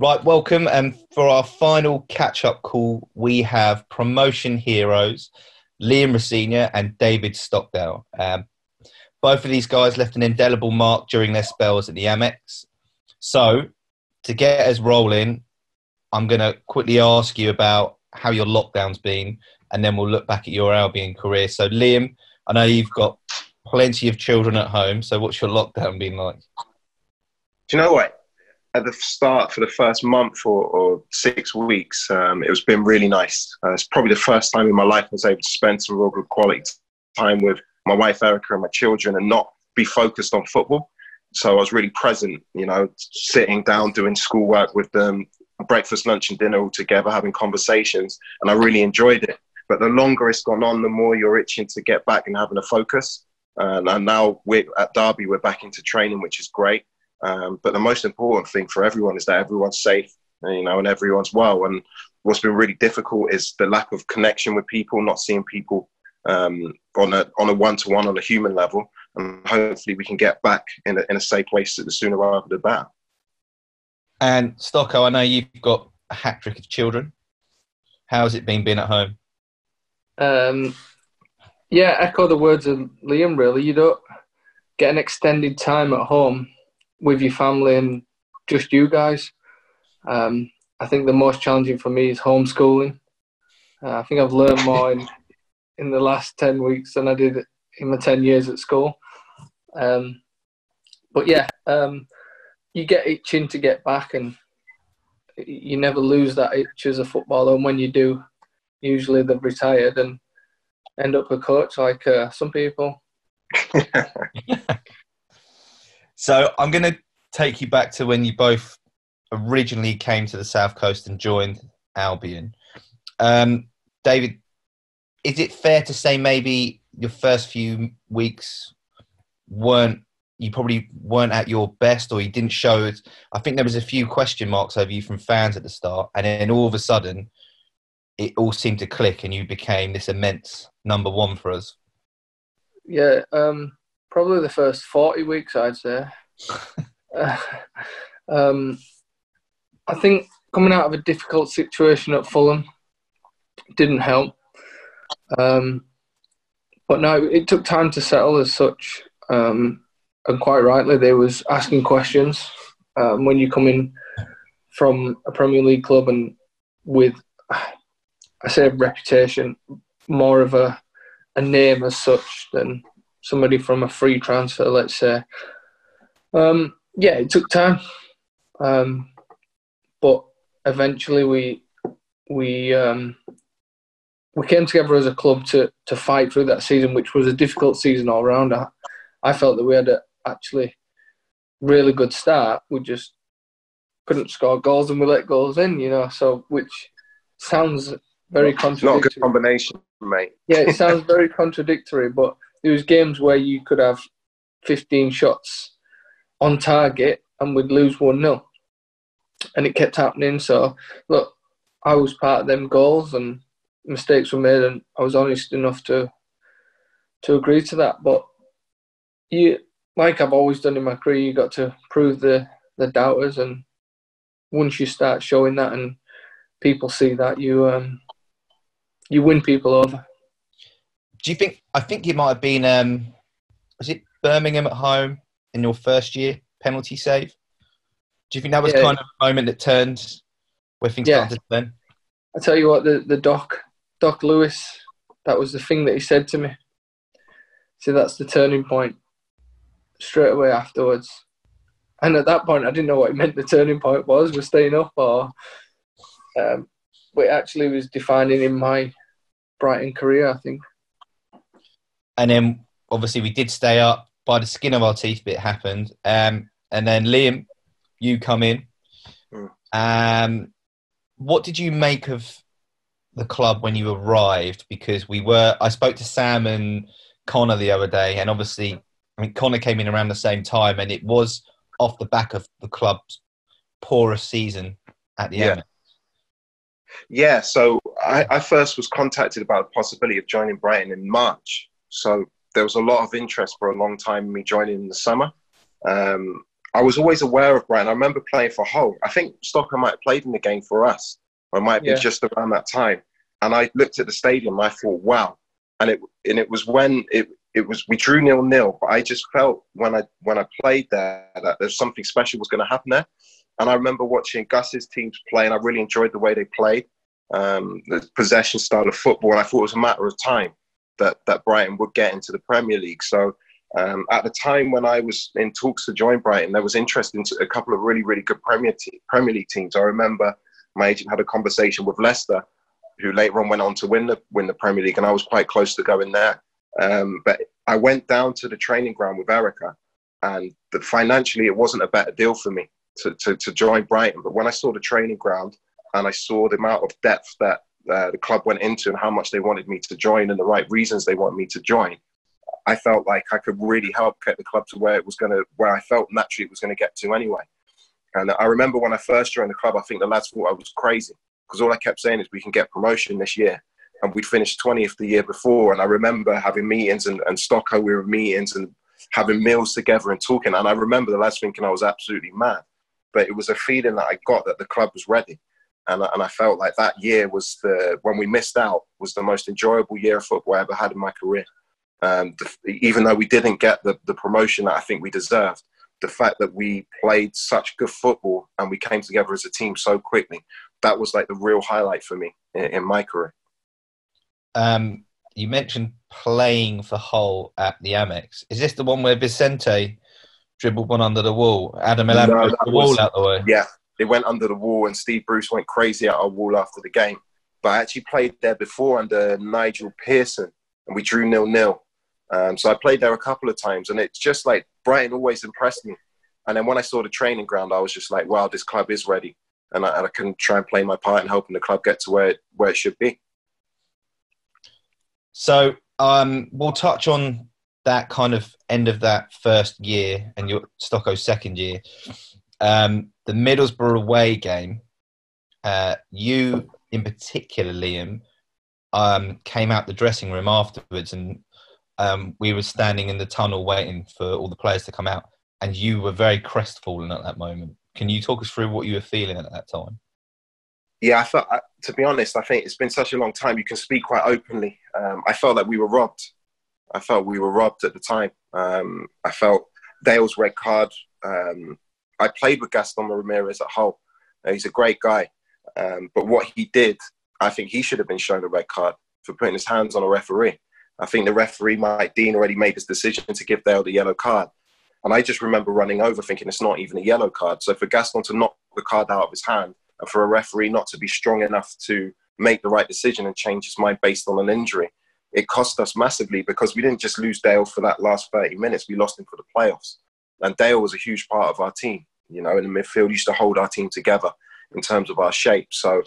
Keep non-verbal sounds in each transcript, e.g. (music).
Right, welcome. And for our final catch up call, we have promotion heroes Liam Rosenior and David Stockdale. Um, both of these guys left an indelible mark during their spells at the Amex. So, to get us rolling, I'm going to quickly ask you about how your lockdown's been, and then we'll look back at your Albion career. So, Liam, I know you've got plenty of children at home. So, what's your lockdown been like? Do you know what? At the start for the first month or, or six weeks, um, it was been really nice. Uh, it's probably the first time in my life I was able to spend some real good quality time with my wife Erica and my children, and not be focused on football. So I was really present, you know, sitting down, doing schoolwork with them, breakfast, lunch, and dinner all together, having conversations, and I really enjoyed it. But the longer it's gone on, the more you're itching to get back and having a focus. and now we're at Derby, we're back into training, which is great. Um, but the most important thing for everyone is that everyone's safe, you know, and everyone's well. And what's been really difficult is the lack of connection with people, not seeing people um, on a on a one to one on a human level. And hopefully, we can get back in a, in a safe place the sooner rather than better. And Stocko, I know you've got a hat trick of children. How's it been being at home? Um, yeah, echo the words of Liam. Really, you don't get an extended time at home with your family and just you guys. Um, I think the most challenging for me is homeschooling. Uh, I think I've learned more in, in the last 10 weeks than I did in my 10 years at school. Um, but yeah, um, you get itching to get back, and you never lose that itch as a footballer. And when you do, usually they've retired and end up a coach like uh, some people. (laughs) So I'm going to take you back to when you both originally came to the South Coast and joined Albion. Um, David, is it fair to say maybe your first few weeks weren't you probably weren't at your best or you didn't show it? I think there was a few question marks over you from fans at the start, and then all of a sudden, it all seemed to click, and you became this immense number one for us. Yeah, um, probably the first 40 weeks, I'd say. (laughs) uh, um, I think coming out of a difficult situation at Fulham didn't help. Um, but no, it took time to settle as such. Um, and quite rightly, they was asking questions um, when you come in from a Premier League club and with, I say, a reputation, more of a, a name as such than somebody from a free transfer, let's say. Um, yeah, it took time, um, but eventually we we um, we came together as a club to to fight through that season, which was a difficult season all round. I, I felt that we had a actually really good start. We just couldn't score goals and we let goals in, you know. So which sounds very contradictory. Not a good combination, mate. yeah, it sounds (laughs) very contradictory, but there was games where you could have 15 shots on target and we'd lose 1-0 and it kept happening. So look i was part of them goals and mistakes were made and i was honest enough to to agree to that. But you like i've always done in my career you got to prove the the doubters and once you start showing that and people see that you um you win people over do you think? I think it might have been. Um, was it Birmingham at home in your first year penalty save? Do you think that was yeah. kind of a moment that turned where things yeah. started then? I tell you what, the the doc Doc Lewis, that was the thing that he said to me. So that's the turning point. Straight away afterwards, and at that point, I didn't know what he meant. The turning point was was staying up, or um, but it actually was defining in my Brighton career. I think and then obviously we did stay up by the skin of our teeth. But it happened, um, and then Liam, you come in. Mm. Um, what did you make of the club when you arrived? Because we were, I spoke to Sam and Connor the other day, and obviously, I mean, Connor came in around the same time, and it was off the back of the club's poorest season at the yeah. end. Yeah, so I, I, first was contacted about the possibility of joining Brighton in March. So there was a lot of interest for a long time in me joining in the summer. Um, I was always aware of Brighton. I remember playing for Hull. I think Stocko might have played in the game for us, or it might Yeah. just around that time. And I looked at the stadium I thought, wow. And it and it was when it it was we drew nil nil, but I just felt when I when I played there that there's something special was going to happen there. And I remember watching Gus's teams play, and I really enjoyed the way they played, um, the possession style of football. And I thought it was a matter of time that that Brighton would get into the Premier League. So um, at the time when I was in talks to join Brighton, there was interest in a couple of really, really good Premier, te- Premier League teams. I remember my agent had a conversation with Leicester, who later on went on to win the win the Premier League, and I was quite close to going there. Um, but I went down to the training ground with Erica, and the, financially it wasn't a better deal for me to, to, to join Brighton. But when I saw the training ground and I saw the amount of depth that uh, the club went into and how much they wanted me to join and the right reasons they want me to join, I felt like I could really help get the club to where it was going to, where I felt naturally it was going to get to anyway. And I remember when I first joined the club, I think the lads thought I was crazy because all I kept saying is we can get promotion this year. And we'd finished 20th the year before. And I remember having meetings and, and Stocko, we were meetings and having meals together and talking. And I remember the lads thinking I was absolutely mad. But it was a feeling that I got that the club was ready. And, I- and I felt like that year was the, when we missed out, was the most enjoyable year of football I ever had in my career. Um, the, even though we didn't get the, the promotion that I think we deserved, the fact that we played such good football and we came together as a team so quickly, that was like the real highlight for me in, in my career. Um, you mentioned playing for Hull at the Amex. Is this the one where Vicente dribbled one under the wall? Adam Milan No, the wall was- out the way. Yeah, it went under the wall, and Steve Bruce went crazy at our wall after the game. But I actually played there before under Nigel Pearson, and we drew nil nil. Um, so I played there a couple of times, and it's just like Brighton always impressed me. And then when I saw the training ground, I was just like, wow, this club is ready, and I, and I can try and play my part in helping the club get to where it, where it should be. So um, we'll touch on that kind of end of that first year and your Stocko's second year. Um, the Middlesbrough away game, uh, you in particular, Liam, um, came out the dressing room afterwards and um, we were standing in the tunnel waiting for all the players to come out and you were very crestfallen at that moment. Can you talk us through what you were feeling at that time? Yeah, I felt. I- To be honest, I think it's been such a long time. You can speak quite openly. Um, I felt that we were robbed. I felt we were robbed at the time. Um, I felt Dale's red card. Um, I played with Gaston Ramirez at Hull. He's a great guy, um, but what he did, I think he should have been shown a red card for putting his hands on a referee. I think the referee, Mike Dean, already made his decision to give Dale the yellow card. And I just remember running over thinking it's not even a yellow card. So for Gaston to knock the card out of his hand and for a referee not to be strong enough to make the right decision and change his mind based on an injury, it cost us massively because we didn't just lose Dale for that last 30 minutes, we lost him for the playoffs. And Dale was a huge part of our team, you know, in the midfield used to hold our team together in terms of our shape. So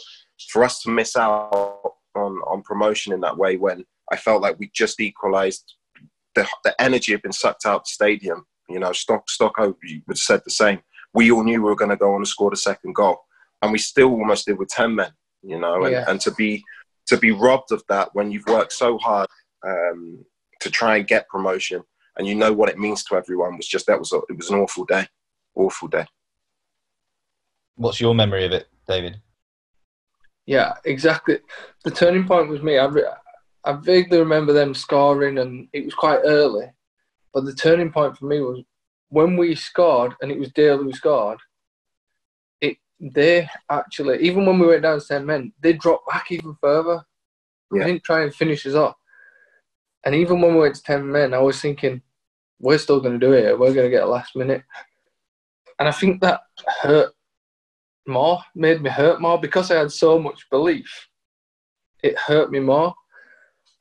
for us to miss out on, on promotion in that way when I felt like we just equalised, the, the energy had been sucked out of the stadium. You know, Stock, Stocko would said the same. We all knew we were going to go on and score the second goal, and we still almost did with ten men. You know, and, Yeah. and to be to be robbed of that when you've worked so hard um, to try and get promotion, and you know what it means to everyone was just that was a, it was an awful day, awful day. What's your memory of it, David? Yeah, exactly. The turning point was me. I, re- I vaguely remember them scoring, and it was quite early. But the turning point for me was when we scored, and it was Dale who scored. It they actually, even when we went down to ten men, they dropped back even further. Yeah. They didn't try and finish us off. And even when we went to ten men, I was thinking, we're still going to do it. We're going to get a last minute. And I think that hurt more, made me hurt more because I had so much belief. It hurt me more.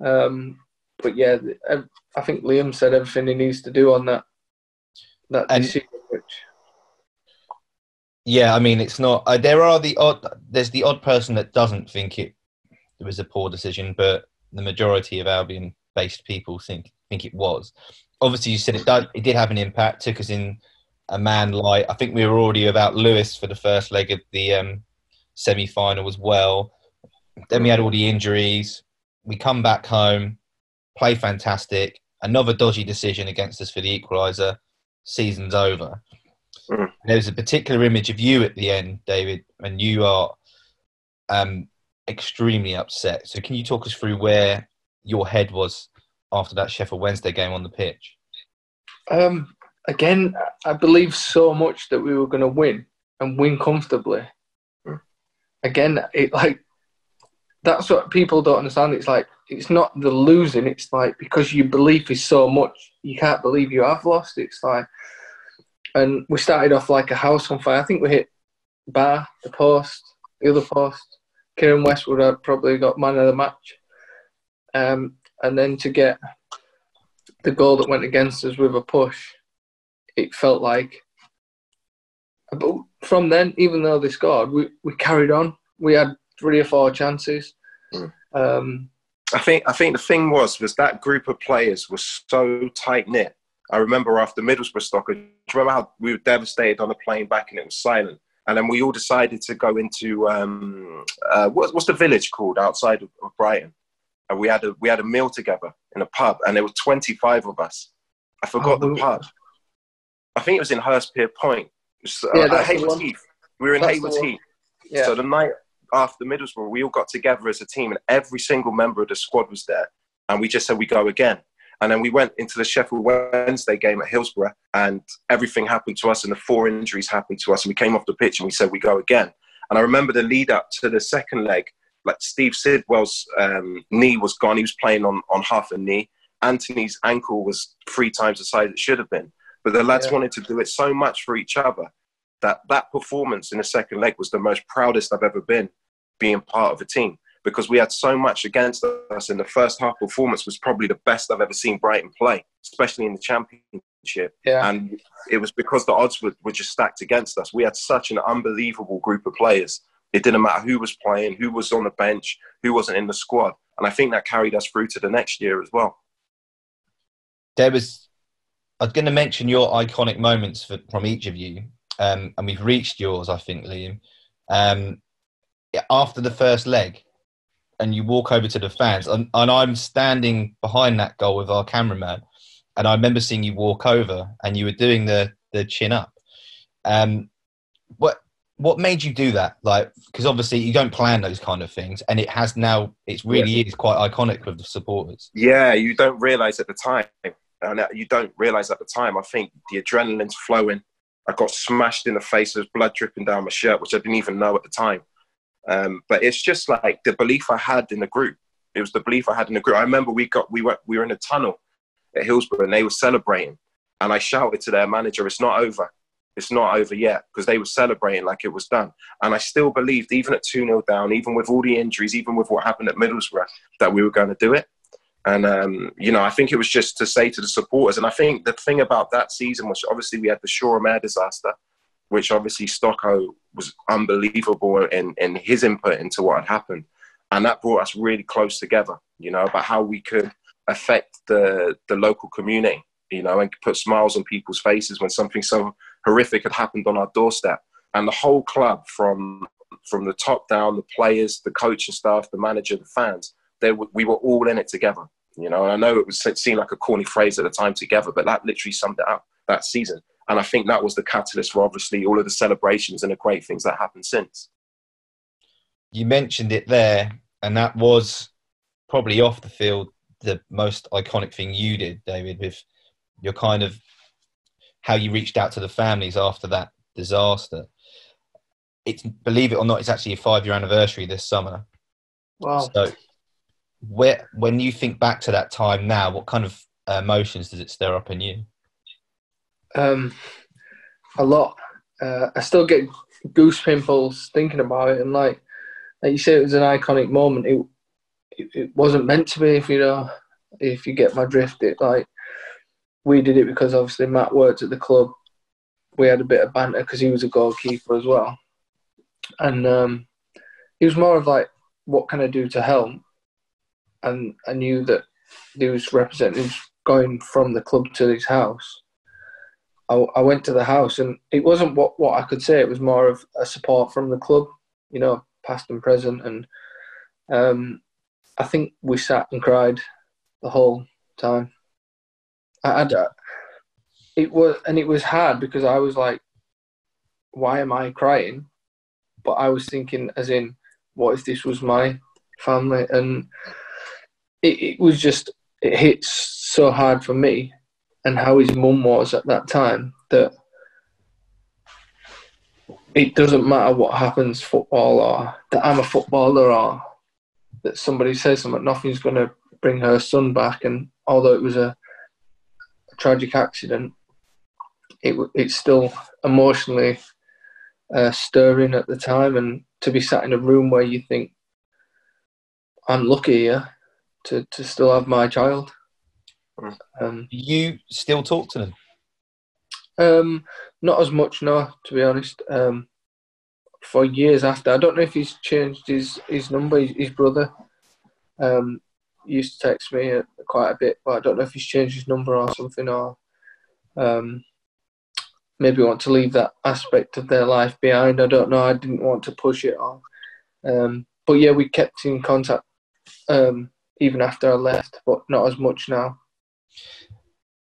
Um, but yeah, I- think Liam said everything he needs to do on that that And- decision. Which Yeah, I mean, it's not. Uh, there are the odd. There's the odd person that doesn't think it, it was a poor decision, but the majority of Albion-based people think think it was. Obviously, you said it did. It did have an impact. Took us in a man like I think we were already about Lewis for the first leg of the um, semi-final as well. Then we had all the injuries. We come back home, play fantastic. Another dodgy decision against us for the equaliser. Season's over. Mm. There was a particular image of you at the end, David, and you are um, extremely upset. So, can you talk us through where your head was after that Sheffield Wednesday game on the pitch? Um, again, I believe so much that we were going to win and win comfortably. Again, it like that's what people don't understand. It's like it's not the losing. It's like because your belief is so much, you can't believe you have lost. It's like, and we started off like a house on fire. I think we hit bar, the post, the other post. Keiren Westwood had probably got man of the match. Um, and then to get the goal that went against us with a push, it felt like. But from then, even though they scored, we, we carried on. We had three or four chances. Mm. Um, I think I think the thing was was that group of players was so tight knit. I remember after Middlesbrough stock, do you remember how we were devastated on the plane back and it was silent? And then we all decided to go into um, uh, what, what's the village called outside of, of Brighton? And we had a we had a meal together in a pub, and there were twenty five of us. I forgot Oh, the pub. I think it was in Hurstpierpoint. It was, Yeah, uh, Hayward. Heath. We were in That's Hayward. Heath. yeah. So the night after Middlesbrough, we all got together as a team, and every single member of the squad was there. And we just said we go again. And then we went into the Sheffield Wednesday game at Hillsborough, and everything happened to us, and the four injuries happened to us, and we came off the pitch and we said we go again. And I remember the lead up to the second leg, like Steve Sidwell's um, knee was gone; he was playing on on half a knee. Anthony's ankle was three times the size it should have been. But the lads Yeah. wanted to do it so much for each other that that performance in the second leg was the most proudest I've ever been being part of a team because we had so much against us in the first half performance was probably the best I've ever seen Brighton play, especially in the championship. yeah. And it was because the odds were, were just stacked against us. We had such an unbelievable group of players. It didn't matter who was playing, who was on the bench, who wasn't in the squad. And I think that carried us through to the next year as well. There was. I was going to mention your iconic moments for, from each of you, um, and we've reached yours, I think, Liam. Um, after the first leg, and you walk over to the fans, and, and I'm standing behind that goal with our cameraman, and I remember seeing you walk over, and you were doing the the chin up. Um, what what made you do that? Like, because obviously you don't plan those kind of things, and it has now. It really is quite iconic with the supporters. Yeah, you don't realize at the time. And you don't realize at the time. I think the adrenaline's flowing. I got smashed in the face. There's blood dripping down my shirt, which I didn't even know at the time. Um, but it's just like the belief I had in the group. It was the belief I had in the group. I remember we got we were we were in a tunnel at Hillsborough and they were celebrating, and I shouted to their manager, "It's not over. It's not over yet," because they were celebrating like it was done. And I still believed, even at two 0 down, even with all the injuries, even with what happened at Middlesbrough, that we were going to do it. And um, you know, I think it was just to say to the supporters. And I think the thing about that season was obviously we had the Shoreham disaster, which obviously Stocko was unbelievable in, in his input into what had happened. And that brought us really close together, you know, about how we could affect the, the local community, you know, and put smiles on people's faces when something so horrific had happened on our doorstep. And the whole club, from from the top down, the players, the coaching staff, the manager, the fans, they were, we were all in it together, you know. And I know it was it seemed like a corny phrase at the time, together, but that literally summed it up that season. And I think that was the catalyst for obviously all of the celebrations and the great things that happened since. you mentioned it there, and that was probably off the field the most iconic thing you did, David, with your kind of how you reached out to the families after that disaster. It's believe it or not, it's actually a five year anniversary this summer. Wow. So, where when you think back to that time now, what kind of emotions does it stir up in you? Um, a lot. Uh, I still get goose pimples thinking about it, and like, like you say, it was an iconic moment. It, it, it wasn't meant to be, if you know, if you get my drift. It like we did it because obviously Matt worked at the club. We had a bit of banter because he was a goalkeeper as well, and um, he was more of like, "What can I do to help?" And I knew that there was representatives going from the club to his house. I, I went to the house, and it wasn't what, what I could say. It was more of a support from the club, you know, past and present. And um, I think we sat and cried the whole time. I had it was, and it was hard because I was like why am I crying? But I was thinking, as in, what if this was my family? And it, it was just, it hits so hard for me and how his mum was at that time that it doesn't matter what happens football or that I'm a footballer or that somebody says something, nothing's going to bring her son back. And although it was a, a tragic accident, it it's still emotionally uh, stirring at the time. And to be sat in a room where you think, I'm lucky here to, to still have my child. Mm. Um, you still talk to them? Um, not as much, no. To be honest, um, for years after, I don't know if he's changed his his number. His, his brother um, used to text me quite a bit, but I don't know if he's changed his number or something, or um, maybe want to leave that aspect of their life behind. I don't know. I didn't want to push it on, um, but yeah, we kept in contact um, even after I left, but not as much now.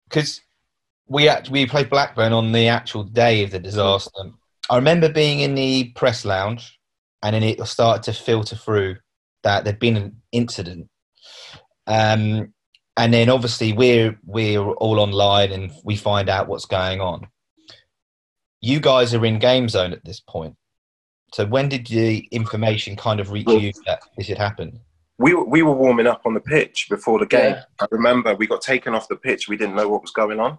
Because we we played Blackburn on the actual day of the disaster. I remember being in the press lounge, and then it started to filter through that there'd been an incident. Um, and then obviously we're we're all online and we find out what's going on. You guys are in game zone at this point. So when did the information kind of reach you that this had happened? We were, we were warming up on the pitch before the game. Yeah. I remember we got taken off the pitch. We didn't know what was going on.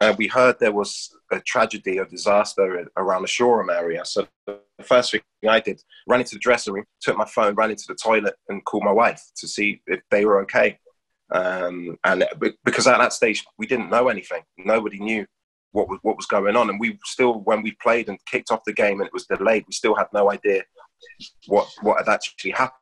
Uh, we heard there was a tragedy, a disaster around the Shoreham area. So the first thing I did, ran into the dressing room, took my phone, ran into the toilet, and called my wife to see if they were okay. Um, and because at that stage we didn't know anything, nobody knew what was what was going on, and we still, when we played and kicked off the game and it was delayed, we still had no idea what what had actually happened.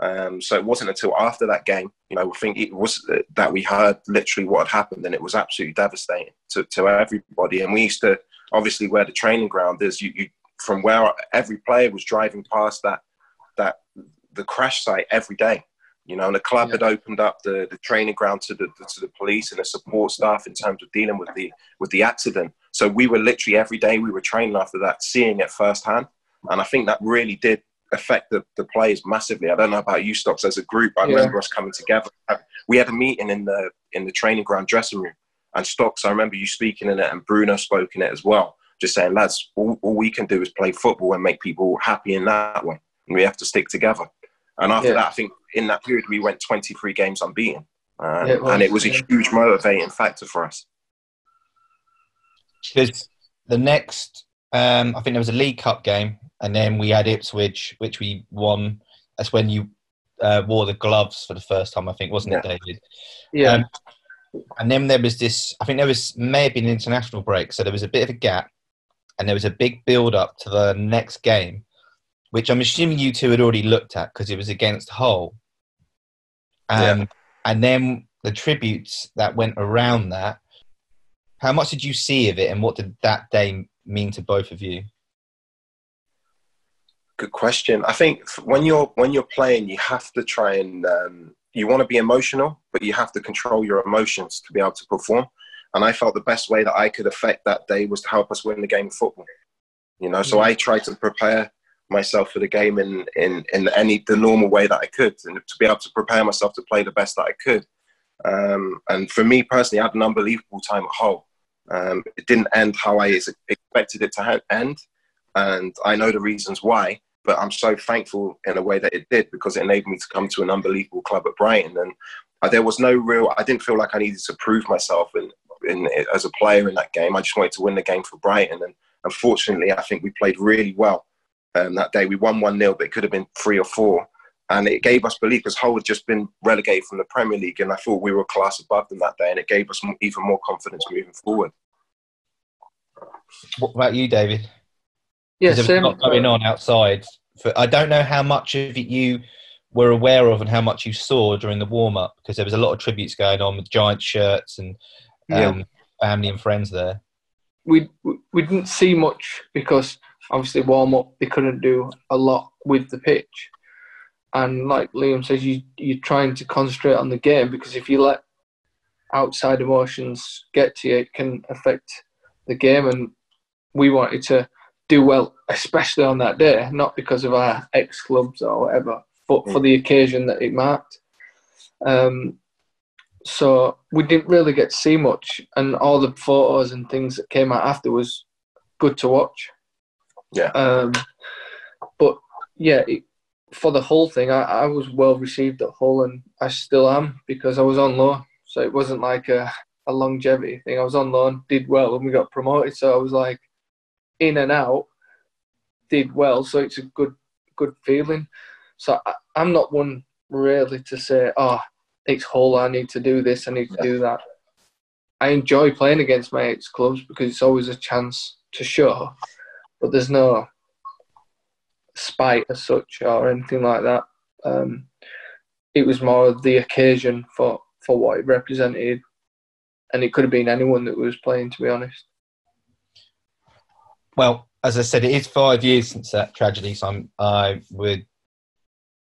Um, so it wasn't until after that game, you know, I think it was uh, that we heard literally what had happened, and it was absolutely devastating to, to everybody. And we used to, obviously, where the training ground is, you, you from where every player was driving past that that the crash site every day. You know, and the club yeah. had opened up the, the training ground to the, to the police and the support staff in terms of dealing with the with the accident. So we were literally every day we were training after that, seeing it firsthand. And I think that really did affect the, the players massively. I don't know about you, Stocks. As a group, I yeah. remember us coming together. We had a meeting in the in the training ground dressing room, and Stocks. I remember you speaking in it, and Bruno spoke in it as well. Just saying, lads, all, all we can do is play football and make people happy in that way, and we have to stick together. And after yeah. that, I think in that period we went 23 games unbeaten, um, it was, and it was a huge motivating factor for us. Because the next, um, I think there was a League Cup game and then we had Ipswich, which we won. That's when you uh, wore the gloves for the first time, I think, wasn't yeah. it, David? Yeah. Um, and then there was this. I think there was may have been an international break, so there was a bit of a gap, and there was a big build up to the next game, which I'm assuming you two had already looked at because it was against Hull. Um, yeah. And then the tributes that went around that. How much did you see of it, and what did that day mean to both of you? Good question. I think when you're when you're playing, you have to try and um, you want to be emotional, but you have to control your emotions to be able to perform. And I felt the best way that I could affect that day was to help us win the game of football. You know, so mm. I tried to prepare myself for the game in, in, in any the normal way that I could, and to be able to prepare myself to play the best that I could. Um, and for me personally, I had an unbelievable time at Hull. Um, it didn't end how I expected it to end, and I know the reasons why but I'm so thankful in a way that it did because it enabled me to come to an unbelievable club at Brighton. And uh, there was no real, I didn't feel like I needed to prove myself in, in, as a player in that game. I just wanted to win the game for Brighton. And unfortunately, I think we played really well um, that day. We won 1 0, but it could have been three or four. And it gave us belief because Hull had just been relegated from the Premier League. And I thought we were a class above them that day. And it gave us even more confidence moving forward. What about you, David? Yeah, there's a lot going on outside. For, I don't know how much of it you were aware of and how much you saw during the warm up because there was a lot of tributes going on with giant shirts and um, yeah. family and friends there. We we didn't see much because obviously warm up they couldn't do a lot with the pitch, and like Liam says, you you're trying to concentrate on the game because if you let outside emotions get to you, it can affect the game. And we wanted to do well, especially on that day, not because of our ex clubs or whatever, but for the occasion that it marked. Um, so we didn't really get to see much, and all the photos and things that came out after was good to watch. Yeah. Um, but yeah, it, for the whole thing, I, I was well received at Hull, and I still am because I was on loan. So it wasn't like a, a longevity thing. I was on loan, did well, and we got promoted. So I was like in and out, did well. So it's a good good feeling. So I, I'm not one really to say, oh, it's Hull, I need to do this, I need to do that. I enjoy playing against my ex clubs because it's always a chance to show, but there's no spite as such or anything like that. Um, it was more of the occasion for, for what it represented, and it could have been anyone that was playing, to be honest. Well, as I said, it is five years since that tragedy, so I'm, I would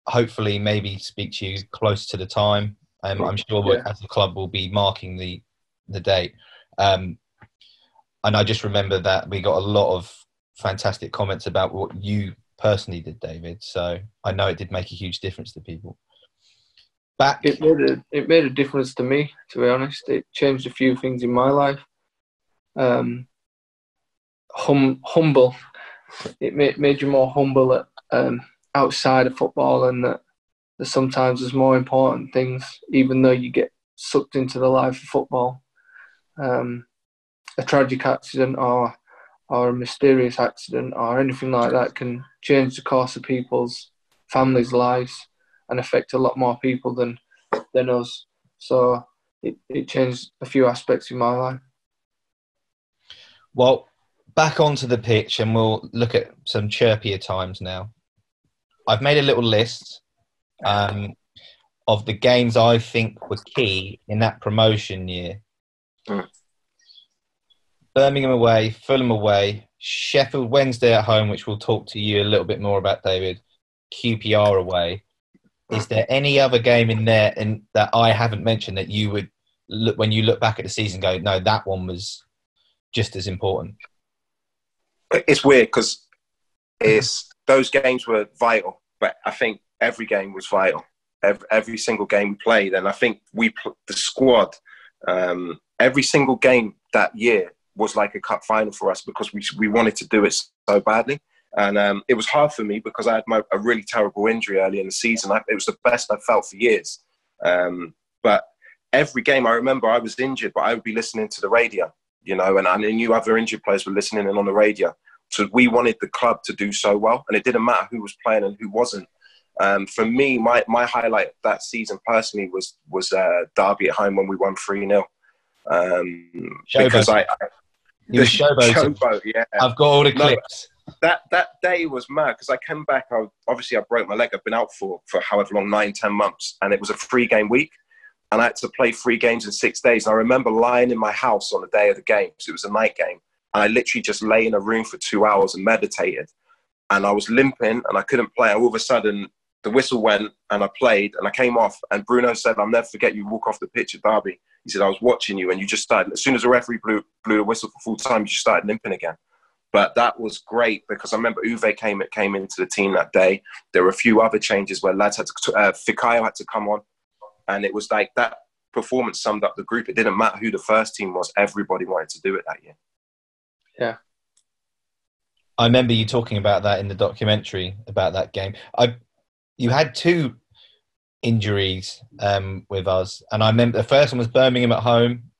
hopefully maybe speak to you close to the time. Um, I'm sure Yeah. as a club we'll be marking the the date. Um, and I just remember that we got a lot of fantastic comments about what you personally did, David. So I know it did make a huge difference to people. Back, It made a, it made a difference to me, to be honest. It changed a few things in my life. Um, hum, humble. It made, made you more humble at, um, outside of football, and that, that sometimes there's more important things, even though you get sucked into the life of football. Um, a tragic accident or or a mysterious accident or anything like that can change the course of people's families' lives and affect a lot more people than than us. So it, it changed a few aspects in my life. well, back onto the pitch, and we'll look at some chirpier times now. I've made a little list um, of the games I think were key in that promotion year. Mm. Birmingham away, Fulham away, Sheffield Wednesday at home, which we'll talk to you a little bit more about, David. QPR away. Is there any other game in there and that I haven't mentioned that you would look when you look back at the season go, no, that one was just as important? It's weird because it's those games were vital, but I think every game was vital. Every, every single game we played, and I think we the squad. Um, every single game that year was like a cup final for us because we we wanted to do it so badly, and um, it was hard for me because I had my, a really terrible injury early in the season. I, it was the best I felt for years, um, but every game I remember I was injured, but I would be listening to the radio, you know, and I knew other injured players were listening in on the radio. So we wanted the club to do so well, and it didn't matter who was playing and who wasn't. Um, for me, my, my highlight that season personally was was uh, Derby at home when we won three 0 um, because I, I You were (laughs) showboating. showboat, yeah. I've got all the No, clips. That that day was mad because I came back. I, obviously, I broke my leg. I've been out for for however long, nine, ten months, and it was a free game week, and I had to play three games in six days. And I remember lying in my house on the day of the games. It was a night game, and I literally just lay in a room for two hours and meditated. And I was limping, and I couldn't play. All of a sudden, the whistle went, and I played, and I came off. And Bruno said, "I'll never forget you walk off the pitch at Derby." He said, "I was watching you, and you just started. As soon as the referee blew blew the whistle for full time, you just started limping again." But that was great because I remember Uwe came came into the team that day. There were a few other changes where lads had to, uh, Fikayo had to come on, and it was like that performance summed up the group. It didn't matter who the first team was; everybody wanted to do it that year. Yeah. I remember you talking about that in the documentary about that game. I, you had two injuries um, with us, and I remember the first one was Birmingham at home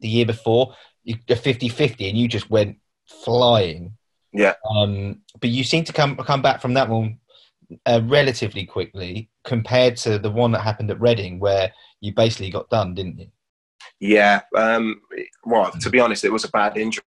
the year before. You a 50-50 and you just went flying. Yeah. Um, but you seem to come come back from that one uh, relatively quickly compared to the one that happened at Reading, where you basically got done, didn't you? Yeah. Um, well, to be honest, it was a bad injury.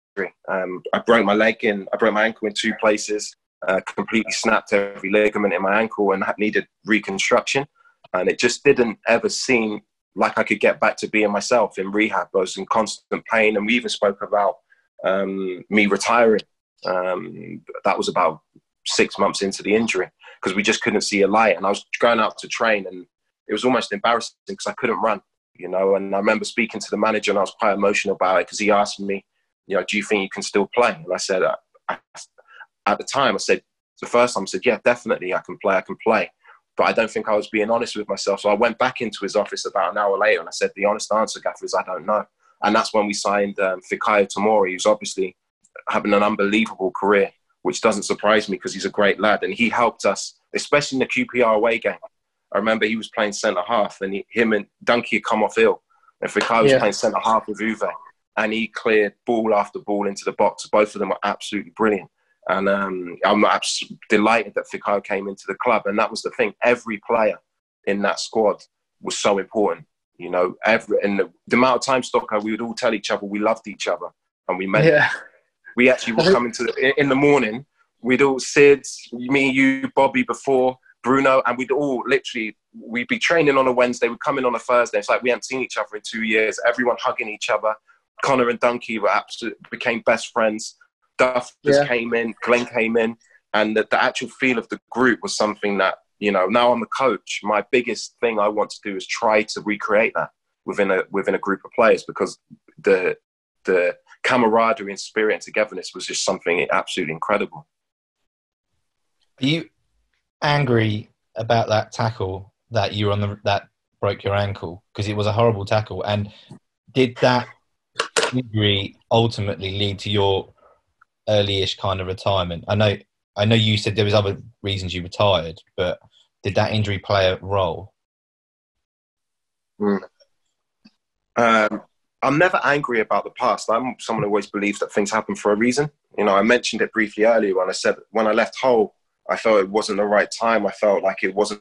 Um, I broke my leg in, I broke my ankle in two places, uh, completely snapped every ligament in my ankle and needed reconstruction. And it just didn't ever seem like I could get back to being myself in rehab. I was in constant pain. And we even spoke about um, me retiring. Um, that was about six months into the injury because we just couldn't see a light. And I was going out to train and it was almost embarrassing because I couldn't run you know. And I remember speaking to the manager, and I was quite emotional about it because he asked me, you know, do you think you can still play? And I said, I, I, at the time, I said, the first time I said, yeah, definitely I can play, I can play. But I don't think I was being honest with myself. So I went back into his office about an hour later and I said, the honest answer, Gaffer, is I don't know. And that's when we signed um, Fikayo Tomori, who's obviously having an unbelievable career, which doesn't surprise me because he's a great lad. And he helped us, especially in the QPR away game. I remember he was playing centre half and he, him and Dunkey had come off ill. And Fikayo was yeah. playing centre half with Uwe. And he cleared ball after ball into the box. Both of them were absolutely brilliant. And um, I'm delighted that Fikayo came into the club. And that was the thing. Every player in that squad was so important. You know, every and the, the amount of time Stocker, we would all tell each other we loved each other, and we meant. Yeah. We actually would come into the, in the morning. We'd all Sid, me, you, Bobby before Bruno, and we'd all literally we'd be training on a Wednesday. We'd come in on a Thursday. It's like we hadn't seen each other in two years. Everyone hugging each other. Connor and Dunkey were absolute, became best friends. Duff just yeah. came in, Glenn came in, and the, the actual feel of the group was something that you know. Now I'm a coach. My biggest thing I want to do is try to recreate that within a within a group of players because the the camaraderie and spirit and togetherness was just something absolutely incredible. Are you angry about that tackle that you were on the that broke your ankle because it was a horrible tackle and did that injury ultimately lead to your early-ish kind of retirement. I know, I know you said there was other reasons you retired, but did that injury play a role? Mm. Um, I'm never angry about the past. I'm someone who always believes that things happen for a reason. You know, I mentioned it briefly earlier when I said when I left Hull, I felt it wasn't the right time. I felt like it wasn't.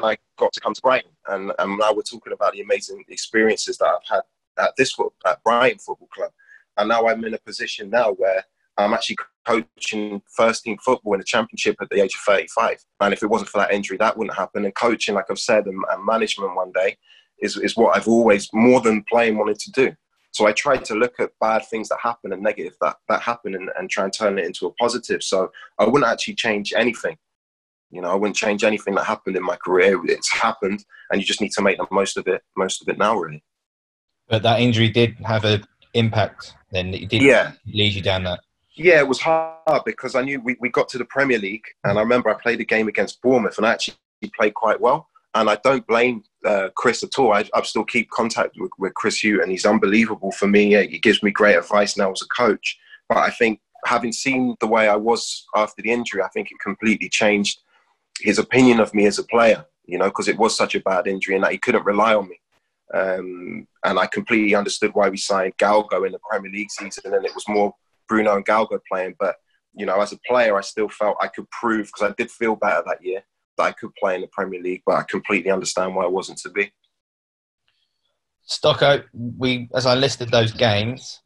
I got to come to Brighton, and, and now we're talking about the amazing experiences that I've had at this at Brighton Football Club, and now I'm in a position now where I'm actually coaching first team football in the championship at the age of 35. And if it wasn't for that injury, that wouldn't happen. And coaching, like I've said, and, and management one day is, is what I've always, more than playing, wanted to do. So I tried to look at bad things that happen and negative that, that happen and, and try and turn it into a positive. So I wouldn't actually change anything. You know, I wouldn't change anything that happened in my career. It's happened, and you just need to make the most of it. Most of it now, really. But that injury did have an impact. Then it did yeah. lead you down that yeah, it was hard because I knew we, we got to the Premier League, and I remember I played a game against Bournemouth, and I actually played quite well. And I don't blame uh, Chris at all. I, I still keep contact with, with Chris Hughton, and he's unbelievable for me. He gives me great advice now as a coach. But I think having seen the way I was after the injury, I think it completely changed his opinion of me as a player. You know, because it was such a bad injury, and that he couldn't rely on me. Um, and I completely understood why we signed Galgo in the Premier League season, and it was more Bruno and Galgo playing. But you know, as a player, I still felt I could prove because I did feel better that year that I could play in the Premier League. But I completely understand why it wasn't to be. Stocko, we as I listed those games,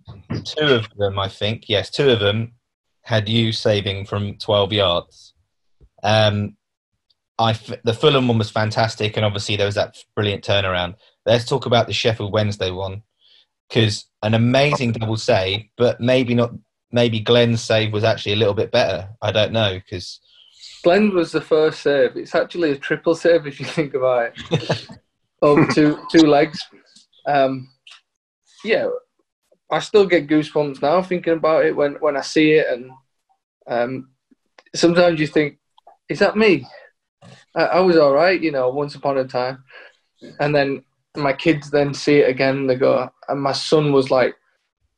two of them, I think, yes, two of them had you saving from 12 yards. Um, I the Fulham one was fantastic, and obviously there was that brilliant turnaround. Let's talk about the Sheffield Wednesday one because an amazing double save, but maybe not maybe Glenn's save was actually a little bit better. I don't know because Glenn was the first save. It's actually a triple save if you think about it. (laughs) Over two two legs. Um, yeah, I still get goosebumps now thinking about it when, when I see it, and um, sometimes you think, "Is that me?" I, I was all right, you know, once upon a time, and then my kids then see it again. And they go, and my son was like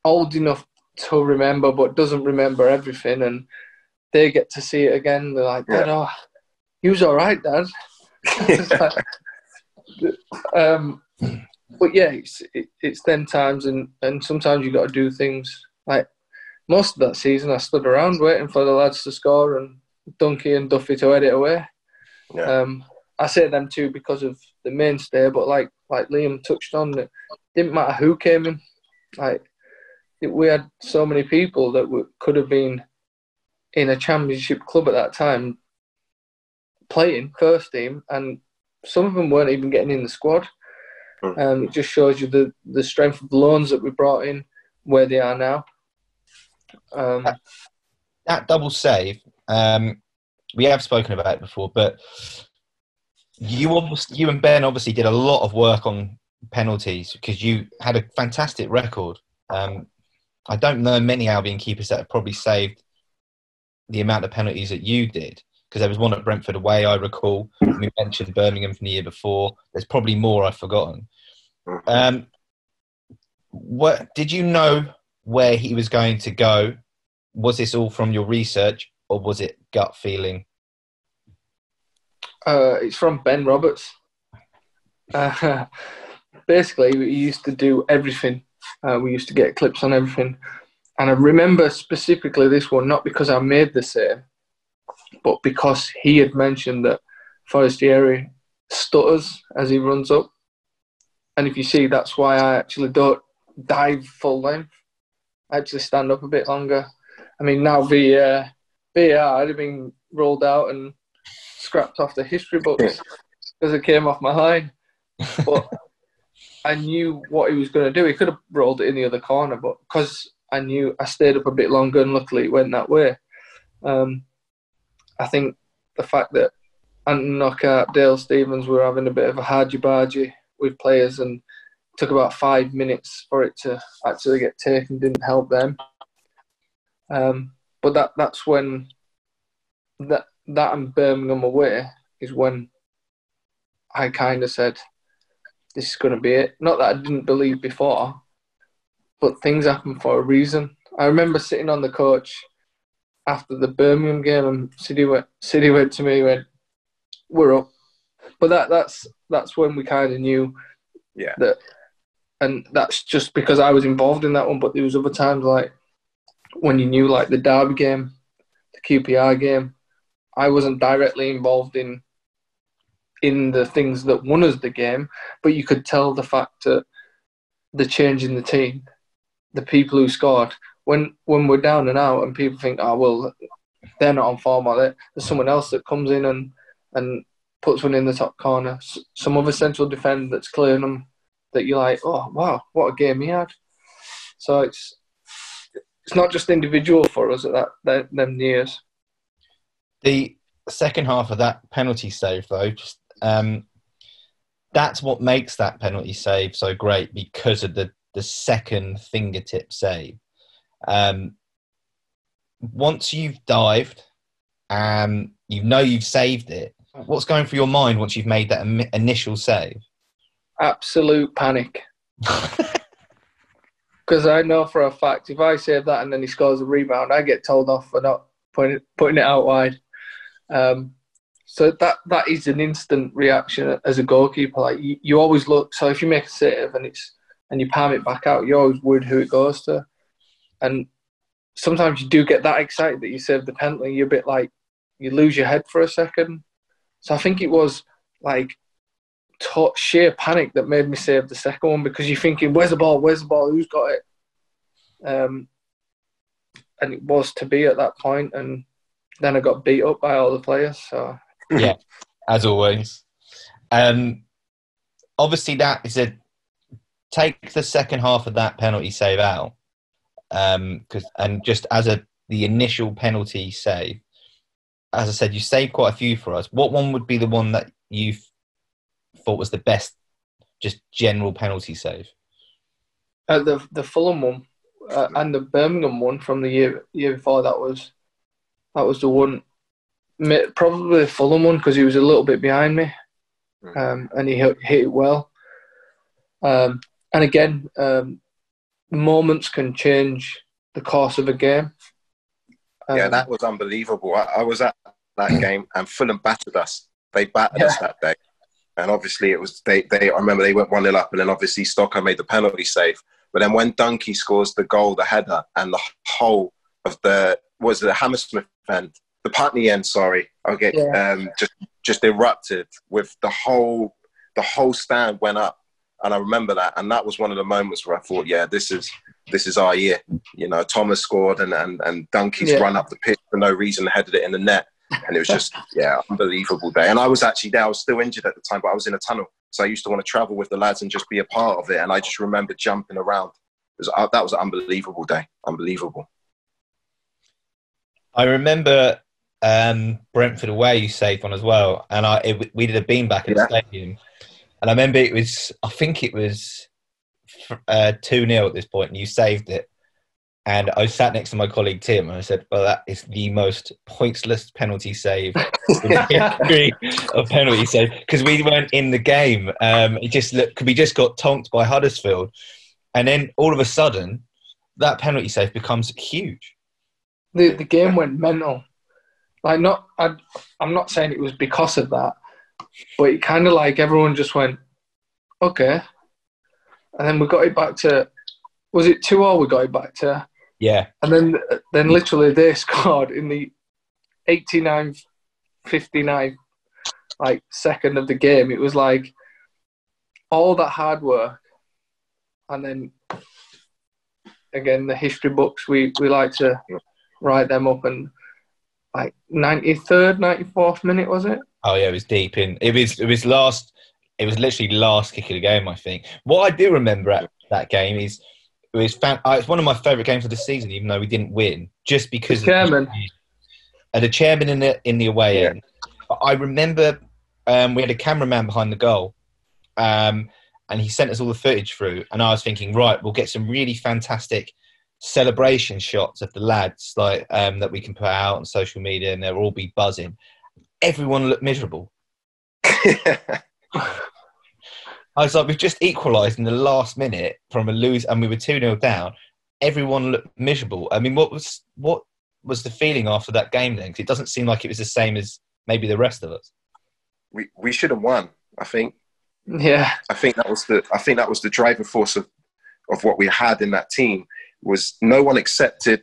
old enough to remember, but doesn't remember everything, and they get to see it again. They're like, Dad, yeah. oh, he was all right, Dad. (laughs) (laughs) um, but yeah, it's it, it's ten times, and and sometimes you got to do things like most of that season. I stood around waiting for the lads to score and Dunkey and Duffy to head it away. Yeah. Um, I say them two because of the mainstay, but like like Liam touched on, it didn't matter who came in. Like we had so many people that could have been in a championship club at that time playing first team, and some of them weren't even getting in the squad. Hmm. Um, it just shows you the, the strength of the loans that we brought in, where they are now. Um, that, that, double save, um, we have spoken about it before, but you you and Ben obviously did a lot of work on penalties because you had a fantastic record. Um, I don't know many Albion keepers that have probably saved the amount of penalties that you did because there was one at Brentford away, I recall. We mentioned Birmingham from the year before. There's probably more I've forgotten. Um, what did you know where he was going to go? Was this all from your research, or was it gut feeling? Uh, it's from Ben Roberts. Uh, (laughs) basically, we used to do everything. Uh, we used to get clips on everything. And I remember specifically this one, not because I made the save, but because he had mentioned that Forestieri stutters as he runs up. And if you see, that's why I actually don't dive full length. I actually stand up a bit longer. I mean, now the uh, VAR had been rolled out and scrapped off the history books because it came off my line. (laughs) But I knew what he was going to do. He could have rolled it in the other corner, but because I knew I stayed up a bit longer and luckily it went that way. Um, I think the fact that Anton Knockaert, Dale Stephens were having a bit of a hargy-bargy with players and took about five minutes for it to actually get taken didn't help them. Um, but that that's when that that and Birmingham away is when I kind of said, "This is going to be it." Not that I didn't believe before, but things happen for a reason. I remember sitting on the coach after the Birmingham game, and City went, City went to me, and went, "We're up." But that that's that's when we kind of knew Yeah. that, and that's just because I was involved in that one. But there was other times like when you knew like the Derby game, the QPR game. I wasn't directly involved in in the things that won us the game, but you could tell the fact that the change in the team, the people who scored, when when we're down and out, and people think, oh well, they're not on form, or there's someone else that comes in and and puts one in the top corner, S- some other central defender that's clearing them, that you're like, oh wow, what a game he had. So it's it's not just individual for us at that, that them years. The second half of that penalty save, though, just um, that's what makes that penalty save so great because of the the second fingertip save. Um, once you've dived, um, you know you've saved it. What's going through your mind once you've made that im- initial save? Absolute panic. (laughs) Because I know for a fact if I save that and then he scores a rebound, I get told off for not putting it, putting it out wide. Um, so that that is an instant reaction as a goalkeeper. Like you, you always look. So if you make a save and it's and you palm it back out, you're always worried who it goes to. And sometimes you do get that excited that you saved the penalty. You're a bit like you lose your head for a second. So I think it was like to- sheer panic that made me save the second one because you're thinking, "Where's the ball? Where's the ball? Who's got it?" Um, and it was to be at that point, and then I got beat up by all the players. So yeah, as always. Um, obviously, that is a take the second half of that penalty save out, because and just as a the initial penalty save, as I said, you saved quite a few for us. What one would be the one that you thought was the best, just general penalty save? uh, the the Fulham one uh, and the Birmingham one from the year year before that was that was the one. Probably the Fulham one because he was a little bit behind me, um, and he hit, hit it well. Um, and again, um, moments can change the course of a game. yeah, Um, that was unbelievable. I, I was at that game and Fulham battered us. They battered us that day. And obviously it was they, they I remember they went one 0 up and then obviously Stocko made the penalty save. But then when Dunkey scores the goal, the header, and the whole of the was it the Hammersmith end, the Putney end, sorry, okay, Yeah. um, just just erupted with the whole the whole stand went up. And I remember that, and that was one of the moments where I thought, yeah, this is this is our year. You know, Thomas scored, and and and Dunkey's Yeah. run up the pitch for no reason, headed it in the net, and it was just (laughs) yeah, unbelievable day. And I was actually there. I was still injured at the time, but I was in a tunnel, so I used to want to travel with the lads and just be a part of it. And I just remember jumping around. It was, uh, that was an unbelievable day. Unbelievable. I remember um, Brentford away you saved one as well, and I it, we did a beanback at Yeah. the stadium, and I remember it was I think it was uh, two 0 at this point, and you saved it, And I sat next to my colleague Tim, and I said, "Well, that is the most pointless penalty save in (laughs) of penalty save because we weren't in the game. Um, it just looked, we just got tonked by Huddersfield, and then all of a sudden, that penalty save becomes huge. The the game went mental. Like not, I, I'm not saying it was because of that, but it kind of like everyone just went, okay, and then we got it back to, was it two all? We got it back to, Yeah, and then then literally they scored (laughs) in the 89, 59, like second of the game. It was like all that hard work, and then again the history books we we like to write them up and like 93rd 94th minute was it Oh yeah, it was deep in. It was it was last. It was literally last kick of the game. I think. What I do remember at that game is it was fan, uh, it's one of my favourite games of the season, even though we didn't win, just because The chairman. Of the, uh, the chairman in the in the away Yeah. end. But I remember um, we had a cameraman behind the goal, um, and he sent us all the footage through, and I was thinking, right, we'll get some really fantastic celebration shots of the lads like um, that we can put out on social media, and they'll all be buzzing. Everyone looked miserable. (laughs) I was like, we've just equalised in the last minute from a lose, and we were two 0 down. Everyone looked miserable. I mean, what was what was the feeling after that game then? 'Cause it doesn't seem like it was the same as maybe the rest of us. we we should have won. I think. yeah I think that was the I think that was the driving force of of what we had in that team was no one accepted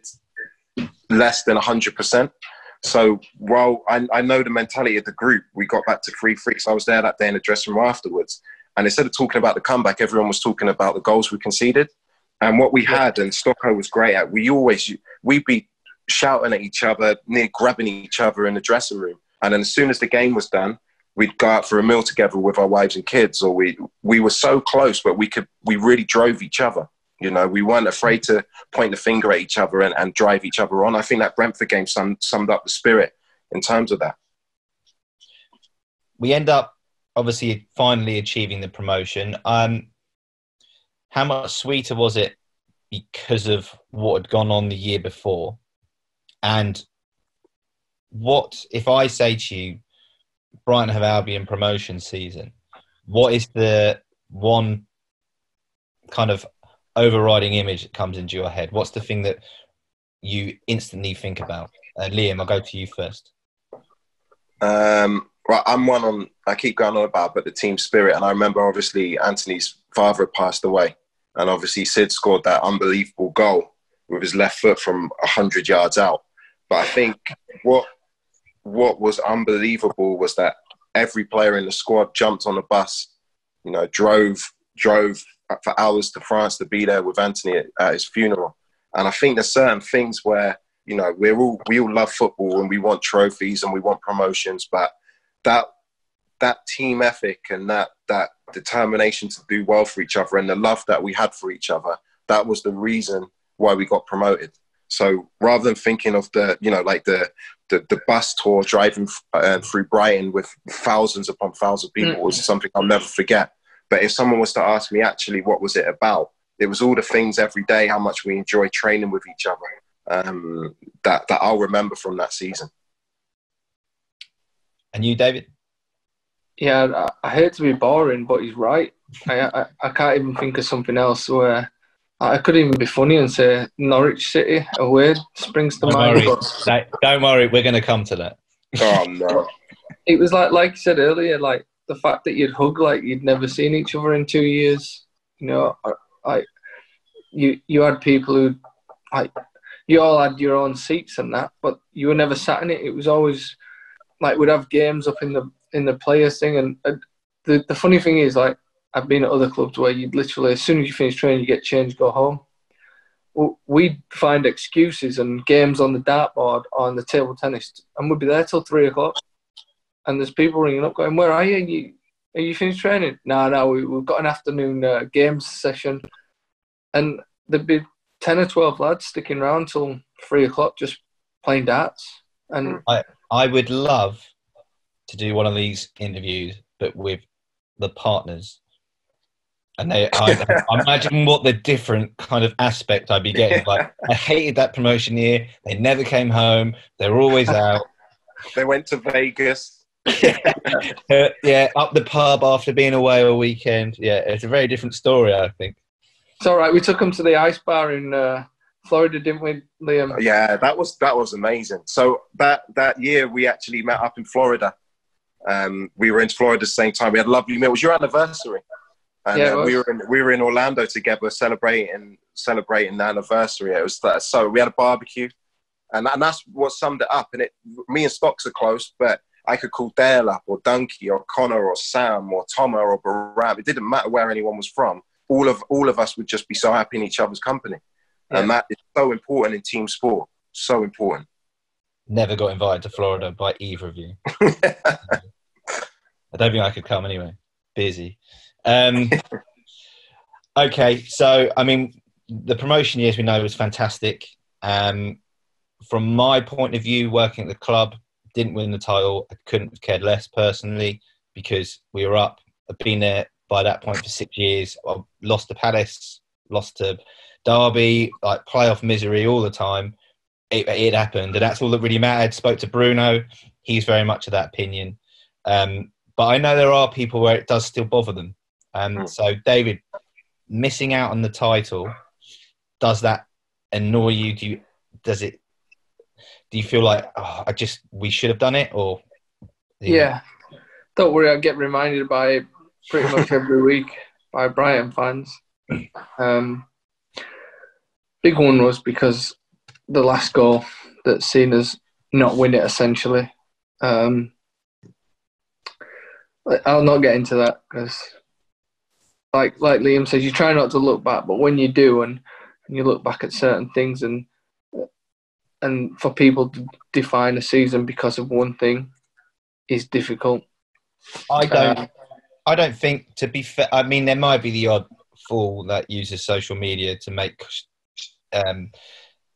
less than hundred percent. So while I, I know the mentality of the group, we got back to three freaks. I was there that day in the dressing room afterwards, and instead of talking about the comeback, everyone was talking about the goals we conceded and what we had. And Stocko was great at. We always we'd be shouting at each other, near grabbing each other in the dressing room, and then as soon as the game was done, we'd go out for a meal together with our wives and kids, or we we were so close, but we could we really drove each other. You know, we weren't afraid to point the finger at each other and, and drive each other on. I think that Brentford game summed, up the spirit in terms of that. We end up obviously finally achieving the promotion. Um, how much sweeter was it because of what had gone on the year before? And what if I say to you, Brighton Hove Albion promotion season? What is the one kind of overriding image that comes into your head? What's the thing that you instantly think about? Uh, Liam, I'll go to you first. Um, right, I'm one on. I keep going on about, but the team spirit, and I remember obviously Anthony's father passed away, and obviously Sid scored that unbelievable goal with his left foot from hundred yards out. But I think what what was unbelievable was that every player in the squad jumped on the bus, you know, drove drove for hours to France to be there with Anthony at, at his funeral. And I think there's certain things where you know we're all we all love football and we want trophies and we want promotions, but that that team ethic and that that determination to do well for each other and the love that we had for each other that was the reason why we got promoted so rather than thinking of the you know like the the, the bus tour driving uh, through brighton with thousands upon thousands of people Mm. was something i'll never forget but if someone was to ask me actually what was it about it was all the things every day how much we enjoy training with each other um, that that i'll remember from that season And you, David? Yeah, I, I hate to be boring, but he's right. I, I I can't even think of something else where I could even be funny and say Norwich City away springs to Don't mind. worry. But Don't- Don't worry, we're going to come to that. oh no (laughs) it was like like you said earlier, like the fact that you'd hug like you'd never seen each other in two years. You know, I, you you had people who like you all had your own seats and that, but you were never sat in it. It was always like we'd have games up in the in the players thing, and uh, the the funny thing is like I've been at other clubs where you'd literally as soon as you finish training, you get changed, go home. We'd find excuses and games on the dartboard or on the table tennis, and we'd be there till three o'clock. And there's people ringing up, going, "Where are you? you are you finished training?" No, no, we, we've got an afternoon uh, games session, and there'd be ten or twelve lads sticking around till three o'clock just playing darts. And I would love to do one of these interviews, but with the partners And they, I, (laughs) I imagine what the different kind of aspect I'd be getting. Like, I hated that promotion year. They never came home. They were always out. They went to Vegas. (laughs) Uh, yeah, up the pub after being away a weekend. Yeah, it's a very different story, I think. It's all right. We took them to the ice bar in uh, Florida, didn't we, Liam? Yeah, that was that was amazing. So that that year we actually met up in Florida. Um, we were in Florida at the same time. We had a lovely meal. It was your anniversary, and Yeah, uh, we were in, we were in Orlando together celebrating celebrating the anniversary. It was that, so we had a barbecue, and, and that's what summed it up. And it me and Stocks are close, but I could call Dale up or Donkey or Connor or Sam or Toma or Baram. It didn't matter where anyone was from. All of all of us would just be so happy in each other's company, and that is so important in team sport. So important. Never got invited to Florida by either of you. (laughs) I don't think I could come anyway. Busy. Um, okay, so I mean, the promotion years we know was fantastic. Um, from my point of view, working at the club, didn't win the title. I couldn't have cared less personally because we were up. I've been there by that point for six years. I lost to Palace, lost to Derby, like playoff misery all the time. It, it happened, and that's all that really mattered. Spoke to Bruno. He's very much of that opinion. Um, but I know there are people where it does still bother them. Um, Mm. So, David, missing out on the title, does that annoy you? Do you does it? Do you feel like oh, I just we should have done it, or Yeah. Don't worry, I get reminded by pretty much every (laughs) week by Brighton fans. Um, big one was because the last goal that seen us not win it essentially. Um, I'll not get into that because, like like Liam says, you try not to look back, but when you do, and, and you look back at certain things, and and for people to define a season because of one thing is difficult. I don't. Uh, I don't think to be fair. I mean, there might be the odd fool that uses social media to make um,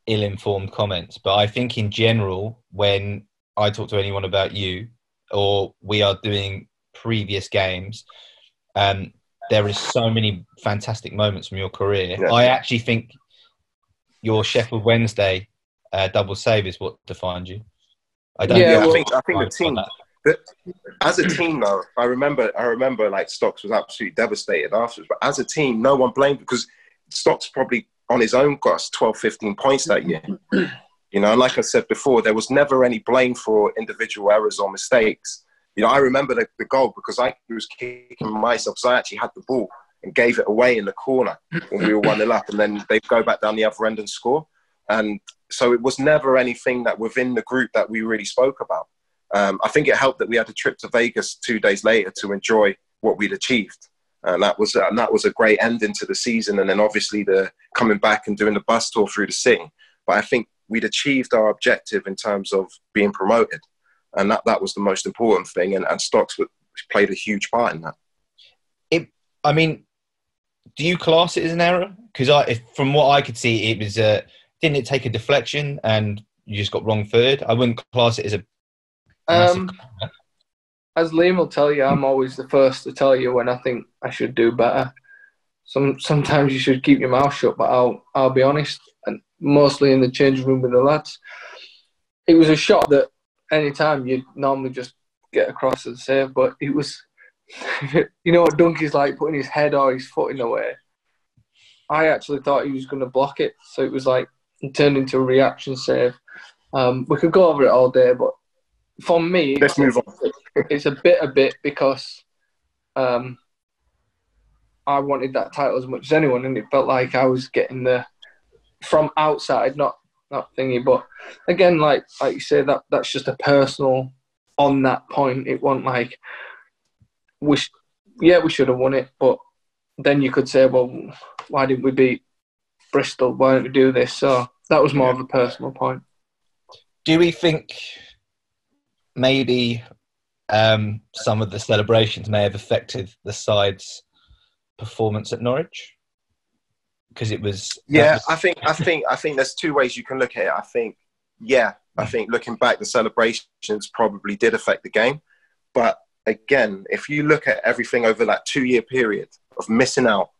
ill-informed comments, but I think in general, when I talk to anyone about you, or we are doing previous games, um, there is so many fantastic moments from your career. Yeah. I actually think your Sheffield Wednesday uh, double save is what defined you. I don't. Yeah, Yeah, well- I think I think the team that. as a team though, I remember I remember like Stocks was absolutely devastated afterwards. But as a team, no one blamed because Stocks probably on his own got us 12, 15 points that year. (clears throat) You know, and like I said before, there was never any blame for individual errors or mistakes. You know, I remember the, the goal because I was kicking myself because I actually had the ball and gave it away in the corner when we were 1 0 up, and then they go back down the other end and score. And so it was never anything that within the group that we really spoke about. Um, I think it helped that we had a trip to Vegas two days later to enjoy what we'd achieved, and that was and that was a great ending to the season. And then obviously the coming back and doing the bus tour through the city. But I think we'd achieved our objective in terms of being promoted, and that that was the most important thing. And, and Stocks played a huge part in that. It, I mean, do you class it as an error? Because I, from what I could see, it was a didn't it take a deflection and you just got wrong third? I wouldn't class it as a. Um, as Liam will tell you, I'm always the first to tell you when I think I should do better. Some sometimes you should keep your mouth shut, but I'll I'll be honest, and mostly in the changing room with the lads. It was a shot that any time you'd normally just get across and save, but it was, (laughs) you know what Donkey's like putting his head or his foot in the way. I actually thought he was going to block it, so it was like it turned into a reaction save. Um, we could go over it all day, but for me, Let's move on. it's a bit a bit because um, I wanted that title as much as anyone, and it felt like I was getting the from outside, not not thingy. But again, like like you say, that that's just a personal on that point. It wasn't like we, sh- yeah, we should have won it, but then you could say, well, why didn't we beat Bristol? Why don't we do this? So that was more of a personal point. Do we think maybe um, some of the celebrations may have affected the side's performance at Norwich? Because it was Yeah, I think I think I think there's two ways you can look at it. I think yeah, I think looking back, the celebrations probably did affect the game. But again, if you look at everything over that two year period of missing out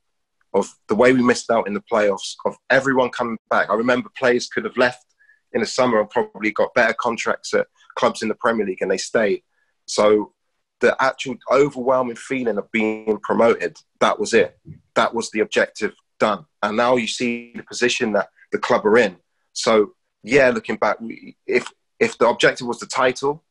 of the way we missed out in the playoffs, of everyone coming back. I remember players could have left in the summer and probably got better contracts at clubs in the Premier League and they stayed. So the actual overwhelming feeling of being promoted, that was it. That was the objective done. And now you see the position that the club are in. So yeah, looking back, if if the objective was the title,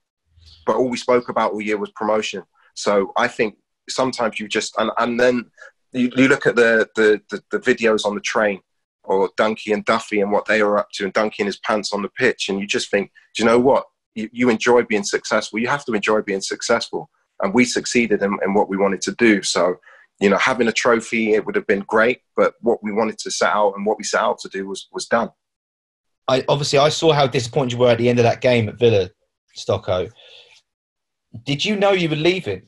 but all we spoke about all year was promotion. So I think sometimes you just and, and then you, you look at the, the, the the videos on the train or Dunkey and Duffy and what they are up to, and Dunkey in his pants on the pitch, and you just think, do you know what? You, you enjoy being successful. You have to enjoy being successful, and we succeeded in, in what we wanted to do. So, you know, having a trophy it would have been great, but what we wanted to set out and what we set out to do was was done. I obviously I saw how disappointed you were at the end of that game at Villa, Stocko. Did you know you were leaving?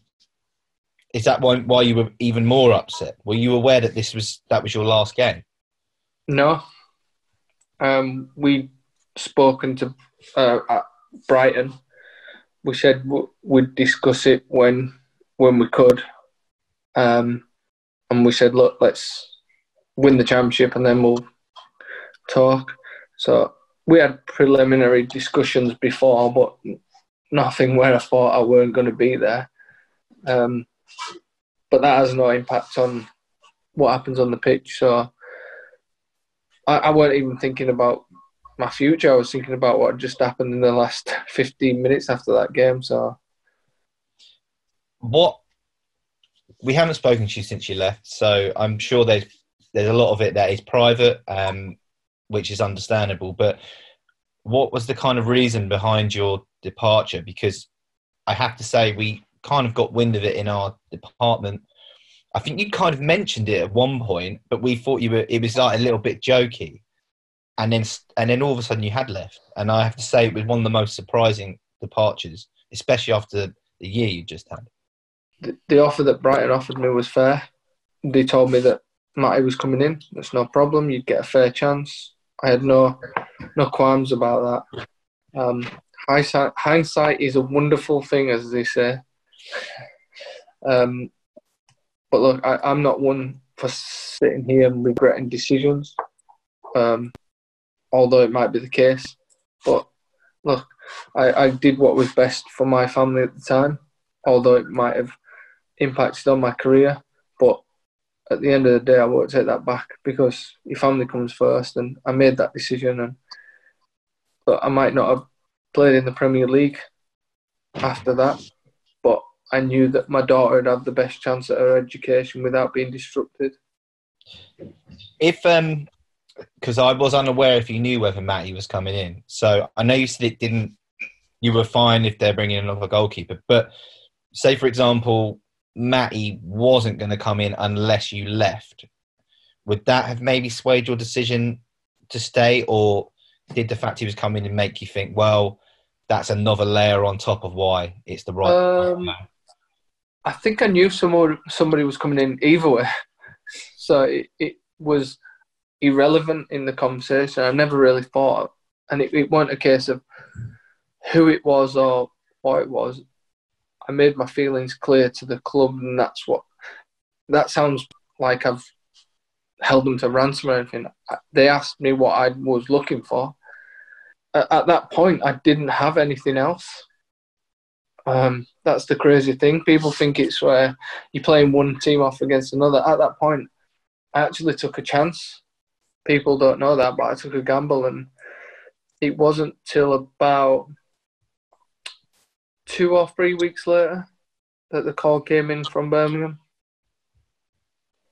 Is that why, why you were even more upset? Were you aware that this was that was your last game? No. Um, we spoken to uh, Brighton. We said we'd discuss it when when we could, um, and we said, look, let's win the championship and then we'll talk. So we had preliminary discussions before, but nothing where I thought I weren't going to be there. Um, but that has no impact on what happens on the pitch. So I, I weren't even thinking about my future. I was thinking about what just happened in the last (laughs) 15 minutes after that game. So, what we haven't spoken to you since you left, so I'm sure there's there's a lot of it that is private, um, which is understandable. But what was the kind of reason behind your departure? Because I have to say, we kind of got wind of it in our department I think you kind of mentioned it at one point, but we thought you were. It was like a little bit jokey, and then and then all of a sudden you had left. And I have to say, it was one of the most surprising departures, especially after the year you just had. The, the offer that Brighton offered me was fair. They told me that Matty was coming in. That's no problem. You'd get a fair chance. I had no no qualms about that. Um, hindsight, hindsight is a wonderful thing, as they say. Um, but look, I, am not one for sitting here and regretting decisions, um, although it might be the case. But look, I, I did what was best for my family at the time, although it might have impacted on my career. But at the end of the day, I won't take that back because your family comes first, and I made that decision. And but I might not have played in the Premier League after that, I knew that my daughter would have the best chance at her education without being disrupted. If um, because I was unaware if you knew whether Matty was coming in, so I know you said it didn't. You were fine if they're bringing another goalkeeper, but say for example, Matty wasn't going to come in unless you left. Would that have maybe swayed your decision to stay, or did the fact he was coming in make you think, well, that's another layer on top of why it's the right? Um, I think I knew someone somebody was coming in either way, (laughs) so it, it was irrelevant in the conversation. I never really thought, and it, it wasn't a case of who it was or what it was. I made my feelings clear to the club, and that's what. That sounds like I've held them to ransom or anything. They asked me what I was looking for. At that point, I didn't have anything else. Um, that's the crazy thing. People think it's where you're playing one team off against another. At that point, I actually took a chance. People don't know that, but I took a gamble, and it wasn't till about two or three weeks later that the call came in from Birmingham.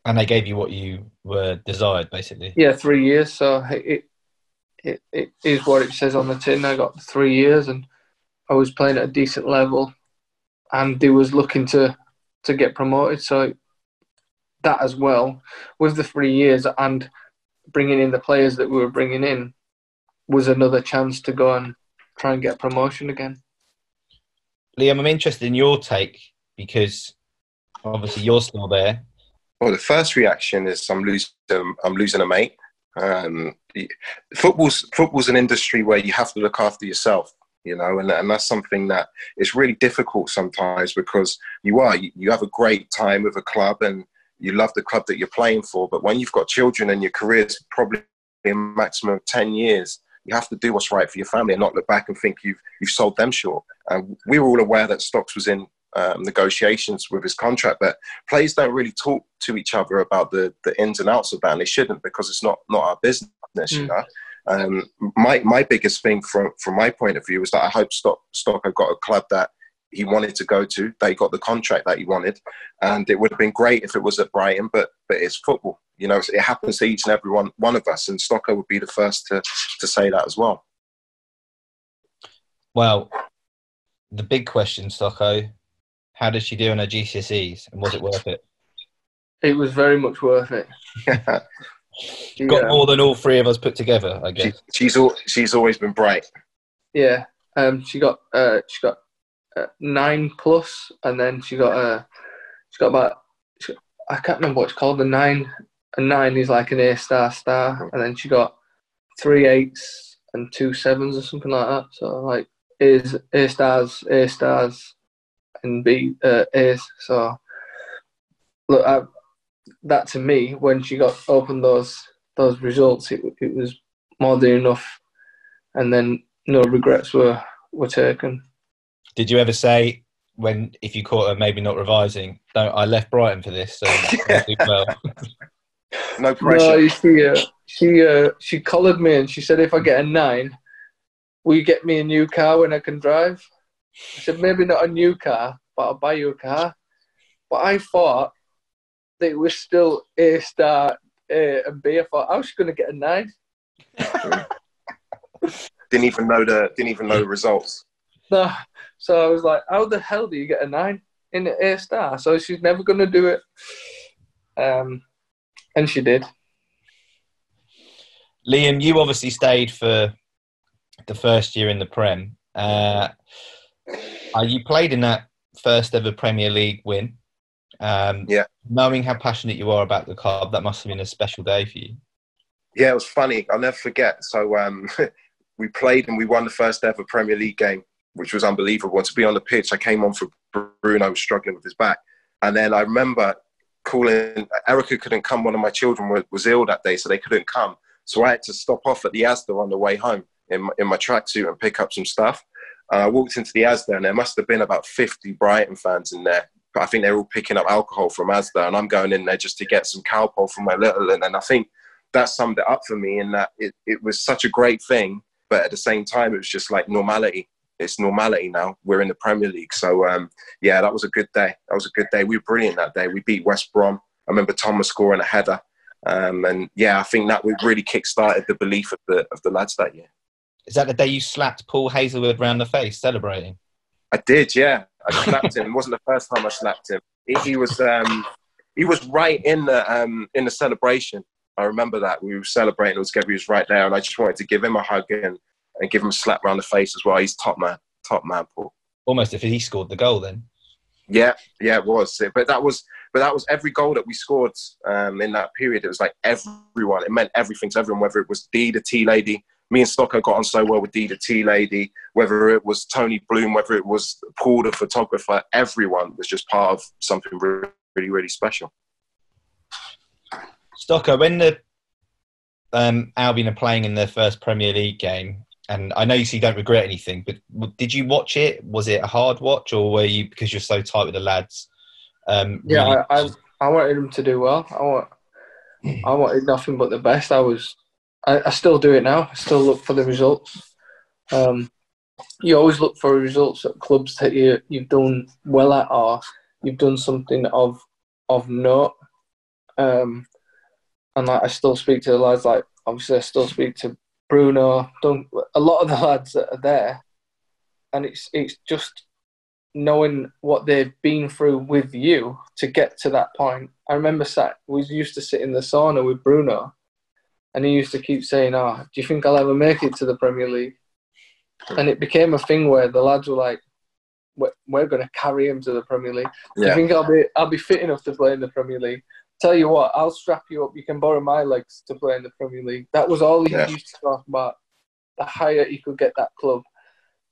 And they gave you what you were desired, basically. Yeah, three years. So it it, it is what it says on the tin. I got three years, and I was playing at a decent level, and they was looking to to get promoted. So that as well, with the three years and bringing in the players that we were bringing in, was another chance to go and try and get promotion again. Liam, I'm interested in your take because obviously you're still there. Well, the first reaction is I'm losing. I'm losing a mate. Um, football's football's an industry where you have to look after yourself you know, and, and that's something that is really difficult sometimes because you are, you, you have a great time with a club and you love the club that you're playing for. But when you've got children and your career's probably a maximum of 10 years, you have to do what's right for your family and not look back and think you've, you've sold them short. And we were all aware that Stocks was in um, negotiations with his contract, but players don't really talk to each other about the, the ins and outs of that, and they shouldn't because it's not, not our business, mm. you know. Um, my my biggest thing from from my point of view is that I hope Stock Stocko got a club that he wanted to go to. They got the contract that he wanted, and it would have been great if it was at Brighton. But but it's football, you know. It happens to each and every one one of us, and Stocko would be the first to to say that as well. Well, the big question, Stocko, how did she do on her GCSEs, and was it worth it? It was very much worth it. (laughs) She, got more than all three of us put together, I guess. She, she's all, she's always been bright. Yeah, um, she got uh, she got uh, nine plus, and then she got uh, she got about she, I can't remember what it's called. The nine, a nine is like an A star star, and then she got three eights and two sevens or something like that. So like A's, A stars, A stars, and B uh, A's. So look, I, that to me, when she got opened those those results, it, it was more than enough, and then no regrets were were taken. Did you ever say when if you caught her maybe not revising, don't I left Brighton for this, so (laughs) well. no pressure. No, you see, uh, she uh, she collared me and she said if I get a nine, will you get me a new car when I can drive? I said maybe not a new car, but I'll buy you a car. But I thought they was still A star A and B. I thought I was going to get a nine. (laughs) didn't even know the didn't even know the results. No, so I was like, how the hell do you get a nine in A star? So she's never going to do it. Um, and she did. Liam, you obviously stayed for the first year in the Prem. Uh, you played in that first ever Premier League win. Um, yeah. Knowing how passionate you are about the club, that must have been a special day for you. Yeah, it was funny. I'll never forget. So um, (laughs) we played and we won the first ever Premier League game, which was unbelievable. And to be on the pitch, I came on for Bruno, was struggling with his back. And then I remember calling, Erica couldn't come. One of my children was, was ill that day, so they couldn't come. So I had to stop off at the Asda on the way home in my, in my tracksuit and pick up some stuff. And I walked into the Asda and there must have been about 50 Brighton fans in there I think they're all picking up alcohol from Asda, and I'm going in there just to get some Calpol for my little. And, and I think that summed it up for me in that it, it was such a great thing, but at the same time, it was just like normality. It's normality now. We're in the Premier League. So, um, yeah, that was a good day. That was a good day. We were brilliant that day. We beat West Brom. I remember Thomas scoring a header. Um, and yeah, I think that we really kick-started the belief of the, of the lads that year. Is that the day you slapped Paul Hazlewood round the face celebrating? I did, yeah. I slapped him. It wasn't the first time I slapped him. He, he was um, he was right in the um, in the celebration. I remember that we were celebrating. It was Gabby was right there, and I just wanted to give him a hug and, and give him a slap around the face as well. He's top man, top man, Paul. Almost if he scored the goal, then. Yeah, yeah, it was. But that was, but that was every goal that we scored um, in that period. It was like everyone. It meant everything to everyone. Whether it was D, the Tea Lady, me and Stocko got on so well with Dee the Tea Lady, whether it was Tony Bloom, whether it was Paul the photographer, everyone was just part of something really, really, really special. Stocko, when the um, Albion are playing in their first Premier League game, and I know you, see you don't regret anything, but did you watch it? Was it a hard watch, or were you because you're so tight with the lads? Um, yeah, really- I, I, I wanted them to do well. I want I wanted nothing but the best. I was I, I still do it now. I still look for the results. Um, you always look for results at clubs that you you've done well at or you've done something of of note. Um, and like I still speak to the lads. Like obviously, I still speak to Bruno. Done a lot of the lads that are there, and it's it's just knowing what they've been through with you to get to that point. I remember sat we used to sit in the sauna with Bruno, and he used to keep saying, "Oh, do you think I'll ever make it to the Premier League?" And it became a thing where the lads were like, "We're, we're going to carry him to the Premier League." Yeah. Do you think I'll be I'll be fit enough to play in the Premier League? Tell you what, I'll strap you up. You can borrow my legs to play in the Premier League. That was all he yeah. used to talk about. The higher he could get that club,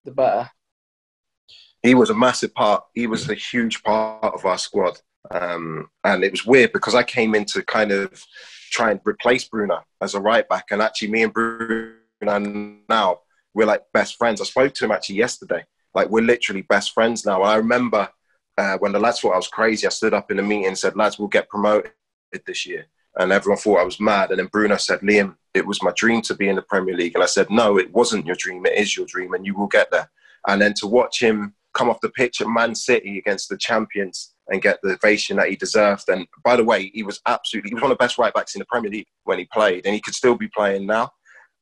the better. He was a massive part. He was a huge part of our squad. Um, and it was weird because I came in to kind of try and replace Bruno as a right back. And actually, me and Bruno now, we're like best friends. I spoke to him actually yesterday. Like, we're literally best friends now. And I remember uh, when the lads thought I was crazy, I stood up in the meeting and said, lads, we'll get promoted this year. And everyone thought I was mad. And then Bruno said, Liam, it was my dream to be in the Premier League. And I said, no, it wasn't your dream. It is your dream, and you will get there. And then to watch him come off the pitch at Man City against the champions and get the ovation that he deserved. And by the way, he was absolutely, he was one of the best right backs in the Premier League when he played, and he could still be playing now.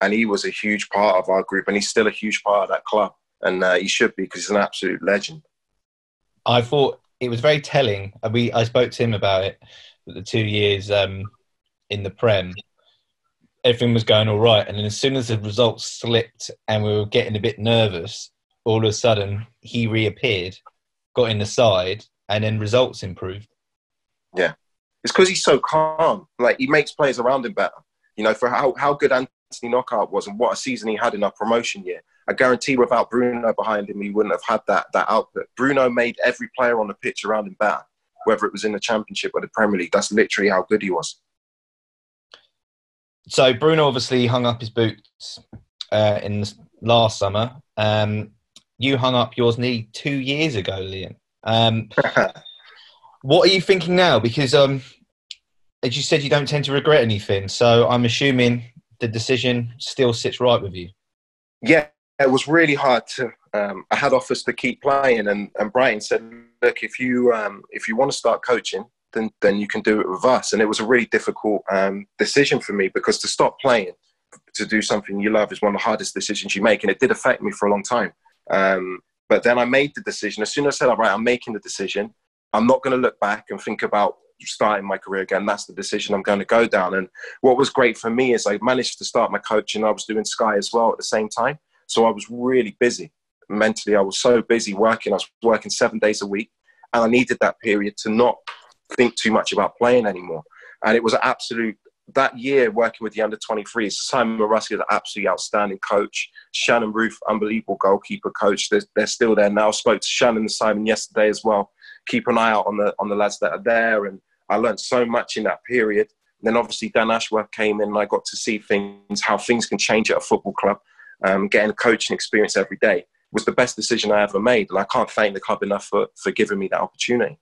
And he was a huge part of our group, and he's still a huge part of that club. And uh, he should be because he's an absolute legend. I thought it was very telling. We I spoke to him about it. The two years um, in the Prem, everything was going all right, and then as soon as the results slipped and we were getting a bit nervous, all of a sudden he reappeared, got in the side, and then results improved. Yeah, it's because he's so calm. Like he makes players around him better. You know, for how, how good Anthony Knockaert was and what a season he had in our promotion year. I guarantee without Bruno behind him, he wouldn't have had that that output. Bruno made every player on the pitch around him better, whether it was in the Championship or the Premier League. That's literally how good he was. So Bruno obviously hung up his boots uh, in last summer. Um, you hung up yours nearly two years ago, Liam. Um, what are you thinking now? Because um, as you said, you don't tend to regret anything. So I'm assuming the decision still sits right with you. Yeah, it was really hard to. Um, I had offers to keep playing, and, and Brighton said, "Look, if you um, if you want to start coaching, then then you can do it with us." And it was a really difficult um, decision for me because to stop playing to do something you love is one of the hardest decisions you make, and it did affect me for a long time. Um, but then I made the decision. As soon as I said, "All right, I'm making the decision," I'm not going to look back and think about starting my career again. That's the decision I'm going to go down. And what was great for me is I managed to start my coaching. I was doing Sky as well at the same time. So I was really busy mentally. I was so busy working. I was working seven days a week. And I needed that period to not think too much about playing anymore. And it was an absolute, that year working with the under 23s, Simon Moruski is an absolutely outstanding coach. Shannon Ruth, unbelievable goalkeeper coach. They're, they're still there now. Spoke to Shannon and Simon yesterday as well. Keep an eye out on the on the lads that are there. And I learned so much in that period. And then obviously Dan Ashworth came in and I got to see things, how things can change at a football club um, getting coaching experience every day was the best decision I ever made. And I can't thank the club enough for, for giving me that opportunity.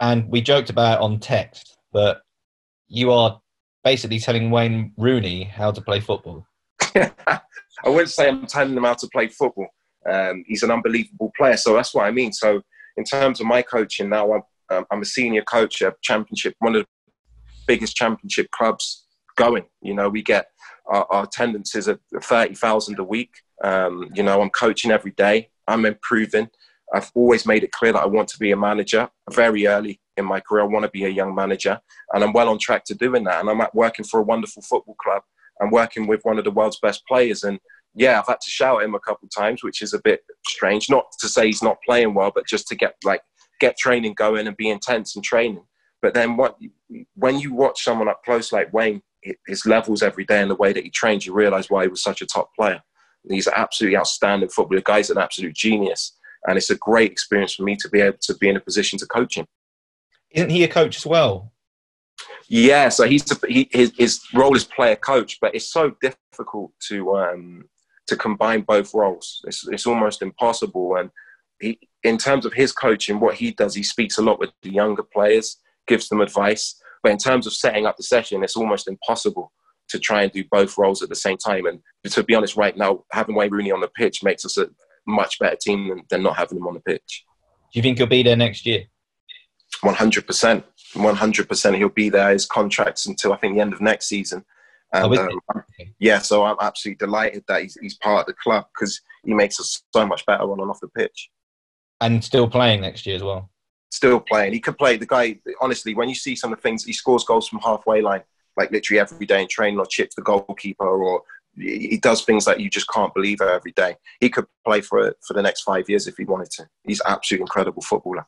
And we joked about on text, but you are basically telling Wayne Rooney how to play football. (laughs) I wouldn't say I'm telling him how to play football. Um, he's an unbelievable player, so that's what I mean. So, in terms of my coaching now, I'm, um, I'm a senior coach at Championship, one of the biggest Championship clubs going. You know, we get our, our attendance is at 30,000 a week. Um, you know, I'm coaching every day. I'm improving. I've always made it clear that I want to be a manager very early in my career. I want to be a young manager, and I'm well on track to doing that. And I'm working for a wonderful football club. I'm working with one of the world's best players, and yeah, I've had to shout at him a couple of times, which is a bit strange. Not to say he's not playing well, but just to get like get training going and be intense in training. But then what when you watch someone up close like Wayne, his levels every day and the way that he trains, you realise why he was such a top player. He's an absolutely outstanding footballer. The guy's an absolute genius, and it's a great experience for me to be able to be in a position to coach him. Isn't he a coach as well? Yeah, so he's a, he, his his role is player coach, but it's so difficult to um, to combine both roles. It's it's almost impossible. And he, in terms of his coaching, what he does, he speaks a lot with the younger players, gives them advice, but in terms of setting up the session, it's almost impossible to try and do both roles at the same time. And to be honest, right now, having Wayne Rooney on the pitch makes us a much better team than, than not having him on the pitch. Do you think he'll be there next year? 100%. 100% he'll be there. His contract's until I think the end of next season. And, oh, um, yeah, so I'm absolutely delighted that he's, he's part of the club because he makes us so much better on and off the pitch. And still playing next year as well still playing. He could play. The guy, honestly, when you see some of the things, he scores goals from halfway line, like literally every day in training, or chips the goalkeeper, or he does things that you just can't believe every day. He could play for for the next five years if he wanted to. He's absolutely incredible footballer.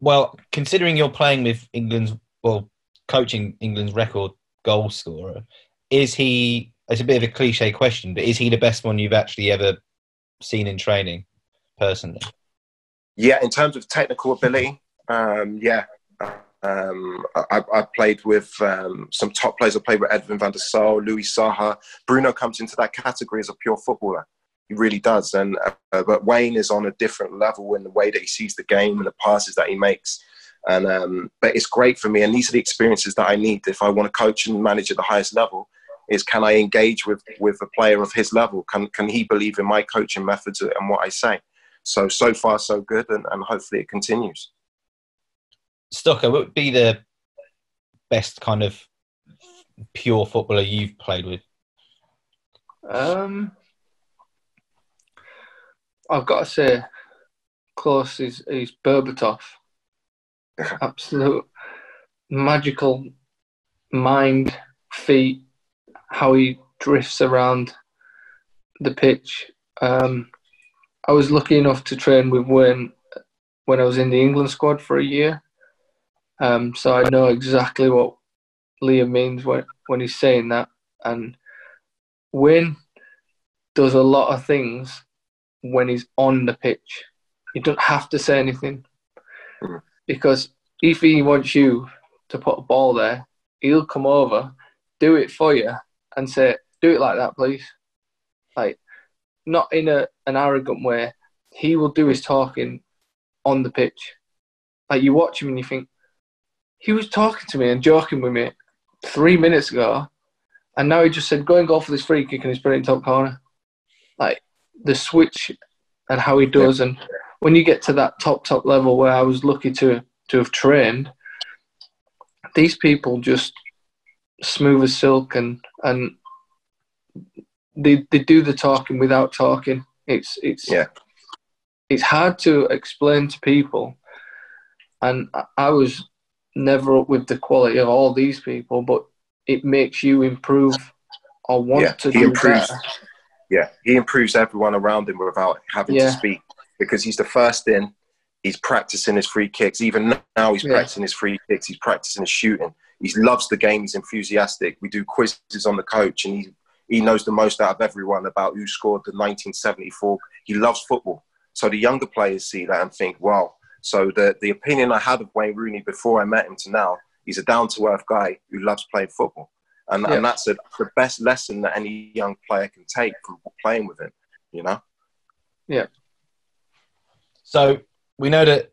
Well, considering you're playing with England's, well, coaching England's record goal scorer, is he? It's a bit of a cliche question, but is he the best one you've actually ever seen in training, personally? Yeah, in terms of technical ability, um, yeah. Um, I, I, played with um, some top players. I played with Edwin van der Sar, Louis Saha. Bruno comes into that category as a pure footballer. He really does. And uh, but Wayne is on a different level in the way that he sees the game and the passes that he makes. And um, but it's great for me, and these are the experiences that I need if I want to coach and manage at the highest level. Is can I engage with with a player of his level? Can can he believe in my coaching methods and what I say? So so far so good, and, and hopefully it continues. Stocko, what would be the best kind of pure footballer you've played with? Um, I've got to say, close is, is Berbatov. (laughs) Absolute magical mind, feet, how he drifts around the pitch. Um, I was lucky enough to train with Wayne when I was in the England squad for a year. Um, so I know exactly what Liam means when, when he's saying that. And Wayne does a lot of things when he's on the pitch. You don't have to say anything hmm. because if he wants you to put a ball there, he'll come over, do it for you, and say, "Do it like that, please." Like, not in a an arrogant way. He will do his talking on the pitch. Like you watch him and you think, he was talking to me and joking with me three minutes ago, and now he just said, "Go and go for this free kick," and he's put it in top corner. Like the switch and how he does. And when you get to that top top level where I was lucky to to have trained, these people just smooth as silk and and they they do the talking without talking. It's it's yeah. It's hard to explain to people, and I was never up with the quality of all these people, but it makes you improve or want yeah, to do improves. better yeah, he improves everyone around him without having yeah. to speak because he's the first in. He's practicing his free kicks. Even now, he's yeah. practicing his free kicks. He's practicing his shooting. He loves the game. He's enthusiastic. We do quizzes on the coach, and he he knows the most out of everyone about who scored the 1974. He loves football. So the younger players see that and think, wow. So the, the opinion I had of Wayne Rooney before I met him to now, he's a down to earth guy who loves playing football. And, yeah. and that's a, the best lesson that any young player can take from playing with him, you know? Yeah. So we know that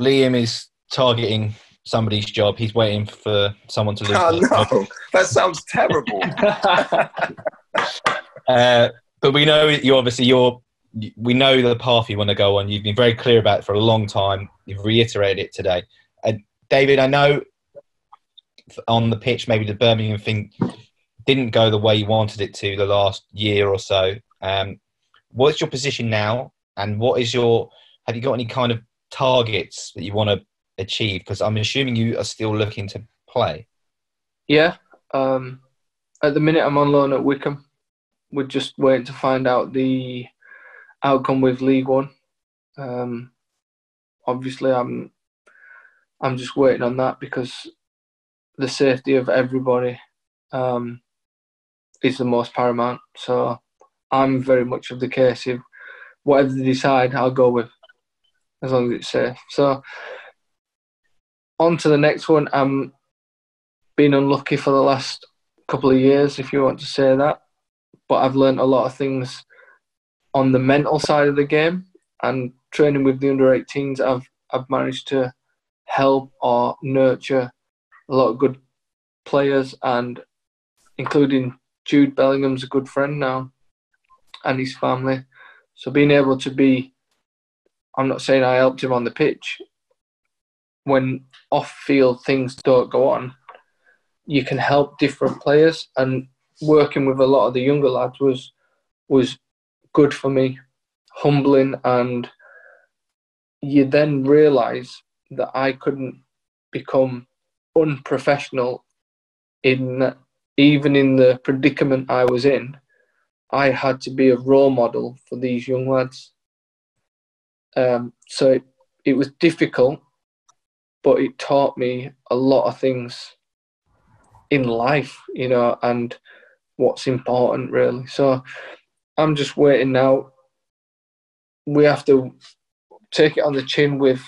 Liam is targeting somebody's job. He's waiting for someone to lose. Oh, no, that sounds terrible. (laughs) uh, but we know you obviously you're. We know the path you want to go on. You've been very clear about it for a long time. You've reiterated it today. Uh, David, I know on the pitch, maybe the Birmingham thing didn't go the way you wanted it to the last year or so. Um, what's your position now, and what is your? Have you got any kind of targets that you want to achieve? Because I'm assuming you are still looking to play. Yeah. Um, at the minute, I'm on loan at Wycombe. We're just waiting to find out the outcome with League One. Um, obviously, I'm I'm just waiting on that because the safety of everybody um, is the most paramount. So I'm very much of the case of whatever they decide, I'll go with as long as it's safe. So on to the next one. I'm been unlucky for the last couple of years, if you want to say that, but I've learned a lot of things on the mental side of the game and training with the under 18s. I've I've managed to help or nurture a lot of good players, and including Jude Bellingham's a good friend now, and his family. So being able to be, I'm not saying I helped him on the pitch. When off-field things don't go on, you can help different players, and working with a lot of the younger lads was was good for me, humbling, and you then realise that I couldn't become unprofessional in even in the predicament I was in, I had to be a role model for these young lads. Um, so it, it was difficult, but it taught me a lot of things in life, you know, and what's important really. So I'm just waiting now. We have to take it on the chin with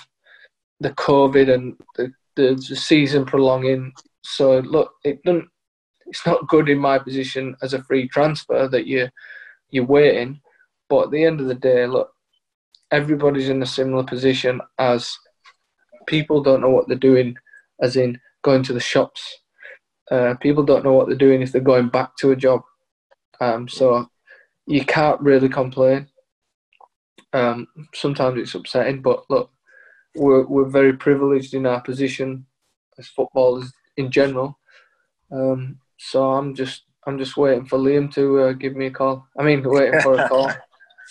the COVID and the, the, the season prolonging. So look, it doesn't. It's not good in my position as a free transfer that you you're waiting. But at the end of the day, look, everybody's in a similar position as people don't know what they're doing, as in going to the shops. Uh, people don't know what they're doing if they're going back to a job. Um, so you can't really complain. Um, sometimes it's upsetting, but look, we're we're very privileged in our position as footballers in general. Um, so I'm just I'm just waiting for Liam to uh, give me a call. I mean, waiting for a call. (laughs)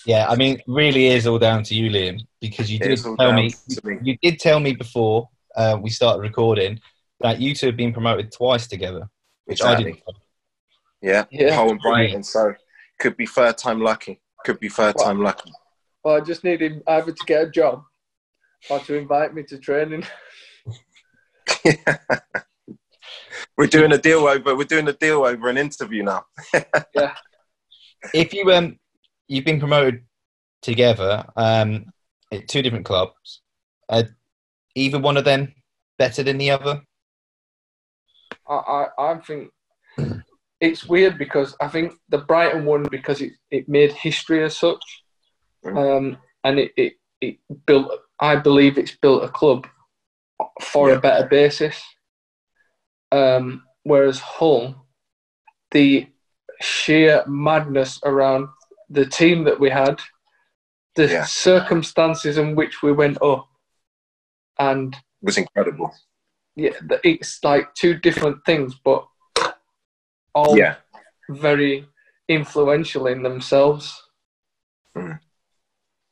Yeah, I mean, really is all down to you, Liam, because you did tell me, me, you did tell me before uh, we started recording that you two have been promoted twice together, which exactly. I didn't. Yeah, yeah. Hull and Brighton. So could be third time lucky. Could be third well, time lucky. Well, I just need him either to get a job or to invite me to training. (laughs) (laughs) We're doing a deal over. We're doing a deal over an interview now. (laughs) yeah. If you um, you've been promoted together um, at two different clubs. Uh, either one of them better than the other? I, I, I think it's weird because I think the Brighton one because it, it made history as such, mm. um, and it, it, it built. I believe it's built a club for yeah. a better basis. Um, whereas Hull, the sheer madness around the team that we had, the yeah. circumstances in which we went up, and it was incredible. Yeah, it's like two different things, but all yeah. very influential in themselves. Mm.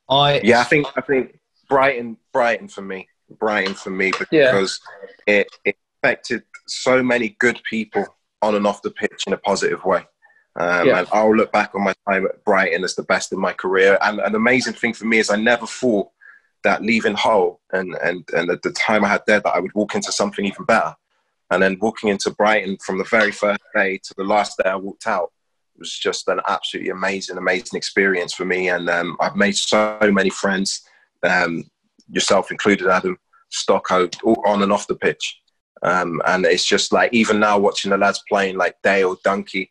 I yeah, I think I think Brighton, Brighton for me, Brighton for me because yeah. it, it affected so many good people on and off the pitch in a positive way. Um, yeah. And I'll look back on my time at Brighton as the best in my career. And an amazing thing for me is I never thought that leaving Hull and, and, and at the time I had there that I would walk into something even better. And then walking into Brighton from the very first day to the last day I walked out was just an absolutely amazing, amazing experience for me. And um, I've made so many friends, um, yourself included, Adam, Stocko, on and off the pitch. Um, and it's just like, even now watching the lads playing like Dale, Dunkey,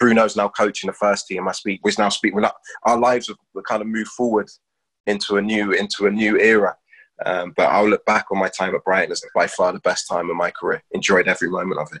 Bruno's now coaching the first team. I speak. We're now speaking. Our lives have kind of moved forward into a new into a new era. Um, but I'll look back on my time at Brighton as by far the best time of my career. Enjoyed every moment of it.